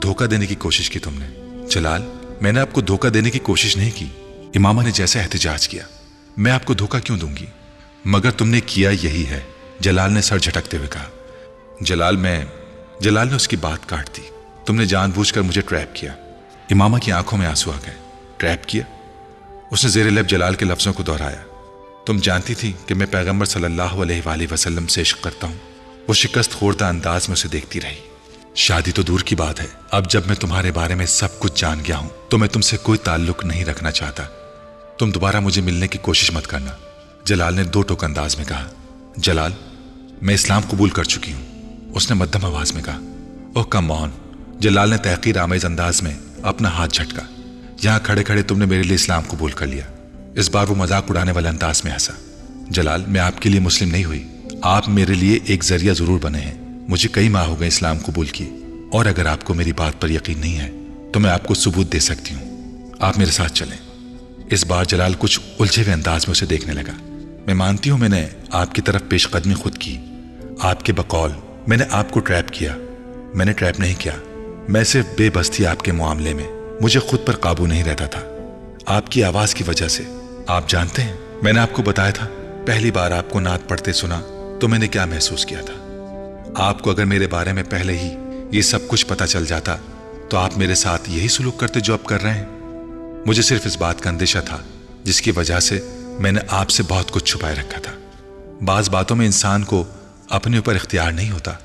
धोखा देने की कोशिश की तुमने। जलाल, मैंने आपको धोखा देने की कोशिश नहीं की। इमामा ने जैसा एहतजाज किया। मैं आपको धोखा क्यों दूँगी? मगर तुमने किया यही है, जलाल ने सर झटकते हुए कहा। जलाल, मैं, जलाल ने उसकी बात काट दी। तुमने जानबूझकर मुझे ट्रैप किया। इमामा की आँखों में आँसू आ गए। ट्रैप किया? उसने जेर लब जलाल के लफ्जों को दोहराया। तुम जानती थी कि मैं पैगंबर सल्लल्लाहु अलैहि वसल्लम से इश्क करता हूँ। वो शिकस्त खोरदा अंदाज में उसे देखती रही। शादी तो दूर की बात है। अब जब मैं तुम्हारे बारे में सब कुछ जान गया हूँ तो मैं तुमसे कोई ताल्लुक नहीं रखना चाहता। तुम दोबारा मुझे मिलने की कोशिश मत करना, जलाल ने दो टोक अंदाज में कहा। जलाल, मैं इस्लाम कबूल कर चुकी हूँ, उसने मध्यम आवाज़ में कहा। ओह कम मोहन जलाल ने तहकीर आमेज अंदाज में अपना हाथ झटका। यहाँ खड़े खड़े तुमने मेरे लिए इस्लाम कबूल कर लिया। इस बार वो मज़ाक उड़ाने वाले अंदाज में हंसा। जलाल, मैं आपके लिए मुस्लिम नहीं हुई। आप मेरे लिए एक ज़रिया ज़रूर बने हैं। मुझे कई माह हो गए इस्लाम कबूल किए। और अगर आपको मेरी बात पर यकीन नहीं है तो मैं आपको सबूत दे सकती हूँ। आप मेरे साथ चलें। इस बार जलाल कुछ उलझे हुए अंदाज में उसे देखने लगा। मैं मानती हूँ मैंने आपकी तरफ़ पेशकदमी खुद की। आपके बकौल, मैंने आपको ट्रैप किया। मैंने ट्रैप नहीं किया। मैं सिर्फ़ बेबस थी आपके मामले में। मुझे खुद पर काबू नहीं रहता था। आपकी आवाज़ की वजह से। आप जानते हैं, मैंने आपको बताया था, पहली बार आपको नात पढ़ते सुना तो मैंने क्या महसूस किया था? आपको अगर मेरे बारे में पहले ही ये सब कुछ पता चल जाता तो आप मेरे साथ यही सुलूक करते जो आप कर रहे हैं। मुझे सिर्फ़ इस बात का अंदेशा था, जिसकी वजह से मैंने आपसे बहुत कुछ छुपाए रखा था। बाज बातों में इंसान को अपने ऊपर इख्तियार नहीं होता।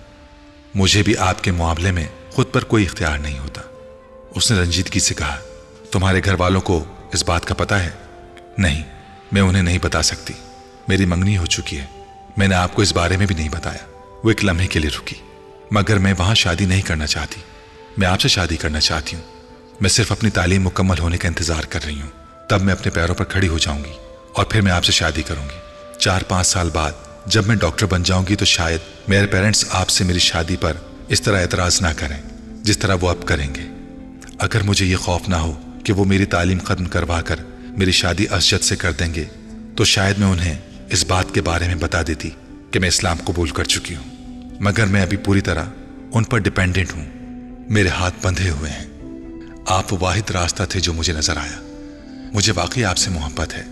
मुझे भी आपके मामले में खुद पर कोई इख्तियार नहीं होता। उसने रंजीदगी से कहा, तुम्हारे घर वालों को इस बात का पता है? नहीं, मैं उन्हें नहीं बता सकती। मेरी मंगनी हो चुकी है। मैंने आपको इस बारे में भी नहीं बताया। वो एक लम्हे के लिए रुकी। मगर मैं वहाँ शादी नहीं करना चाहती। मैं आपसे शादी करना चाहती हूँ। मैं सिर्फ़ अपनी तालीम मुकम्मल होने का इंतज़ार कर रही हूँ। तब मैं अपने पैरों पर खड़ी हो जाऊँगी और फिर मैं आपसे शादी करूँगी। चार पाँच साल बाद जब मैं डॉक्टर बन जाऊँगी तो शायद मेरे पेरेंट्स आपसे मेरी शादी पर इस तरह एतराज़ ना करें, जिस तरह वो अब करेंगे। अगर मुझे ये खौफ ना हो कि वो मेरी तालीम खत्म करवा कर मेरी शादी असजद से कर देंगे तो शायद मैं उन्हें इस बात के बारे में बता देती। कि मैं इस्लाम कबूल कर चुकी हूँ। मगर मैं अभी पूरी तरह उन पर डिपेंडेंट हूँ। मेरे हाथ बंधे हुए हैं। आप वाहिद रास्ता थे जो मुझे नज़र आया। मुझे वाकई आपसे मोहब्बत है।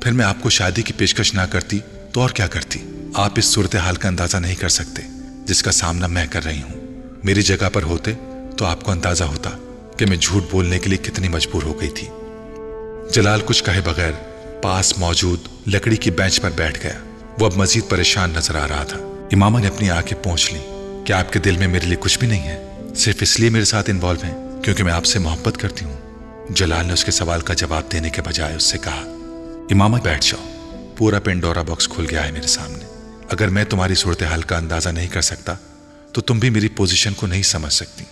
फिर मैं आपको शादी की पेशकश ना करती तो और क्या करती? आप इस सूरत हाल का अंदाज़ा नहीं कर सकते, जिसका सामना मैं कर रही हूँ। मेरी जगह पर होते तो आपको अंदाज़ा होता कि मैं झूठ बोलने के लिए कितनी मजबूर हो गई थी। जलाल कुछ कहे बगैर पास मौजूद लकड़ी की बेंच पर बैठ गया। वो अब मजीद परेशान नज़र आ रहा था। इमामा ने अपनी आँखें पहुँच ली। क्या आपके दिल में मेरे लिए कुछ भी नहीं है? सिर्फ़ इसलिए मेरे साथ इन्वॉल्व हैं, क्योंकि मैं आपसे मोहब्बत करती हूँ। जलाल ने उसके सवाल का जवाब देने के बजाय उससे कहा, इमामा, बैठ जाओ। पूरा पेंडोरा बॉक्स खुल गया है मेरे सामने। अगर मैं तुम्हारी सूरत हाल का अंदाज़ा नहीं कर सकता तो तुम भी मेरी पोजीशन को नहीं समझ सकती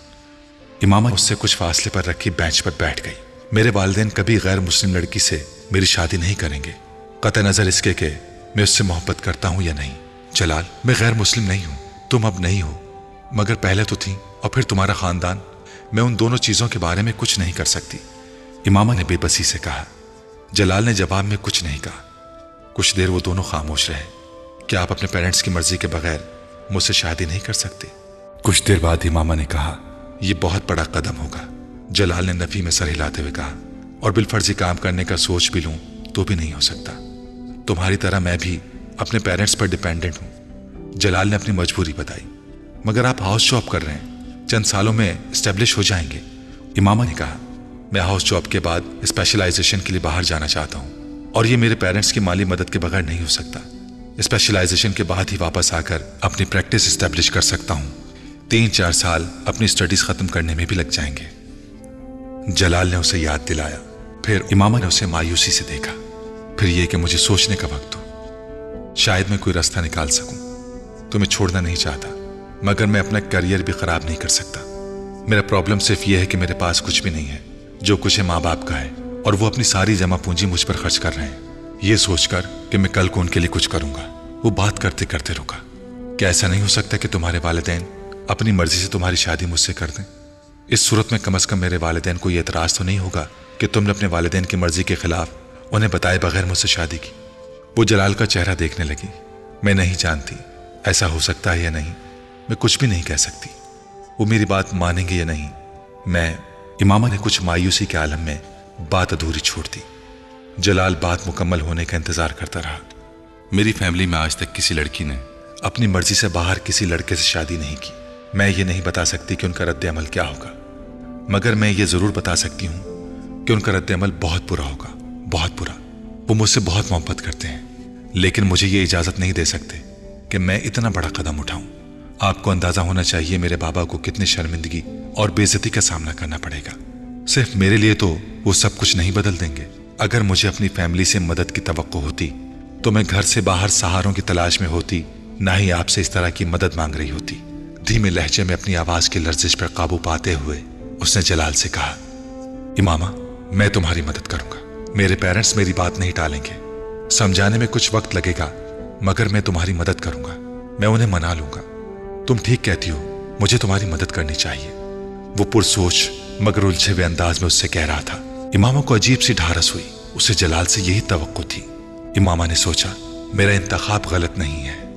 इमामा उससे कुछ फासले पर रखी बेंच पर बैठ गई। मेरे वालदेन कभी गैर मुस्लिम लड़की से मेरी शादी नहीं करेंगे। कत नज़र इसके के मैं उससे मोहब्बत करता हूँ या नहीं? जलाल, मैं गैर मुस्लिम नहीं हूँ। तुम अब नहीं हो। मगर पहले तो थी, और फिर तुम्हारा खानदान। मैं उन दोनों चीज़ों के बारे में कुछ नहीं कर सकती। इमामा ने बेबसी से कहा, जलाल ने जवाब में कुछ नहीं कहा। कुछ देर वो दोनों खामोश रहे। क्या आप अपने पेरेंट्स की मर्ज़ी के बगैर मुझसे शादी नहीं कर सकते? कुछ देर बाद इमामा ने कहा यह बहुत बड़ा कदम होगा। जलाल ने नफी में सर हिलाते हुए कहा, और बिलफर्जी काम करने का सोच भी लूँ तो भी नहीं हो सकता। तुम्हारी तरह मैं भी अपने पेरेंट्स पर डिपेंडेंट हूँ। जलाल ने अपनी मजबूरी बताई। मगर आप हाउस जॉब कर रहे हैं। चंद सालों में स्टेब्लिश हो जाएँगे। इमामा ने कहा, मैं हाउस जॉब के बाद स्पेशलाइजेशन के लिए बाहर जाना चाहता हूँ और ये मेरे पेरेंट्स की माली मदद के बगैर नहीं हो सकता। स्पेशलाइजेशन के बाद ही वापस आकर अपनी प्रैक्टिस स्टेब्लिश कर सकता हूँ। तीन चार साल अपनी स्टडीज़ खत्म करने में भी लग जाएँगे। जलाल ने उसे याद दिलाया। फिर इमामा ने उसे मायूसी से देखा। फिर यह कि मुझे सोचने का वक्त हो। शायद मैं कोई रास्ता निकाल सकूँ। तुम्हें छोड़ना नहीं चाहता, मगर मैं अपना करियर भी खराब नहीं कर सकता। मेरा प्रॉब्लम सिर्फ़ यह है कि मेरे पास कुछ भी नहीं है, जो कुछ है माँ बाप का है, और वो अपनी सारी जमा पूंजी मुझ पर खर्च कर रहे हैं। ये सोचकर कि मैं कल को उनके लिए कुछ करूँगा, वो बात करते करते रुका। क्या ऐसा नहीं हो सकता कि तुम्हारे वालदेन अपनी मर्ज़ी से तुम्हारी शादी मुझसे कर दें? इस सूरत में कम अज कम मेरे वालदेन को यह एतराज़ तो नहीं होगा कि तुमने अपने वालदेन की मर्ज़ी के खिलाफ उन्हें बताए बगैर मुझसे शादी की। वो जलाल का चेहरा देखने लगी। मैं नहीं जानती, ऐसा हो सकता है या नहीं। मैं कुछ भी नहीं कह सकती। वो मेरी बात मानेंगे या नहीं। मैं, इमामा ने कुछ मायूसी के आलम में बात अधूरी छोड़ दी। जलाल बात मुकम्मल होने का इंतज़ार करता रहा। मेरी फैमिली में आज तक किसी लड़की ने अपनी मर्ज़ी से बाहर किसी लड़के से शादी नहीं की। मैं ये नहीं बता सकती कि उनका रद्द अमल क्या होगा। मगर मैं ये ज़रूर बता सकती हूँ कि उनका रद्द अमल बहुत बुरा होगा। बहुत बुरा। वो मुझसे बहुत मोहब्बत करते हैं। लेकिन मुझे ये इजाज़त नहीं दे सकते कि मैं इतना बड़ा कदम उठाऊं। आपको अंदाज़ा होना चाहिए मेरे बाबा को कितनी शर्मिंदगी और बेजती का सामना करना पड़ेगा। सिर्फ़ मेरे लिए तो वो सब कुछ नहीं बदल देंगे। अगर मुझे अपनी फैमिली से मदद की तो होती तो मैं घर से बाहर सहारों की तलाश में होती, ना ही आपसे इस तरह की मदद मांग रही होती। धीमे लहजे में अपनी आवाज़ की लर्जिश पर काबू पाते हुए उसने जलाल से कहा, इमामा, मैं तुम्हारी मदद करूँगा। मेरे पेरेंट्स मेरी बात नहीं टालेंगे। समझाने में कुछ वक्त लगेगा, मगर मैं तुम्हारी मदद करूँगा। मैं उन्हें मना लूँगा। तुम ठीक कहती हो, मुझे तुम्हारी मदद करनी चाहिए। वो पुरसोच, मगर उलझे हुए अंदाज में उससे कह रहा था। इमामा को अजीब सी ढारस हुई। उसे जलाल से यही तो थी। इमामा ने सोचा, मेरा इंतखाब गलत नहीं है।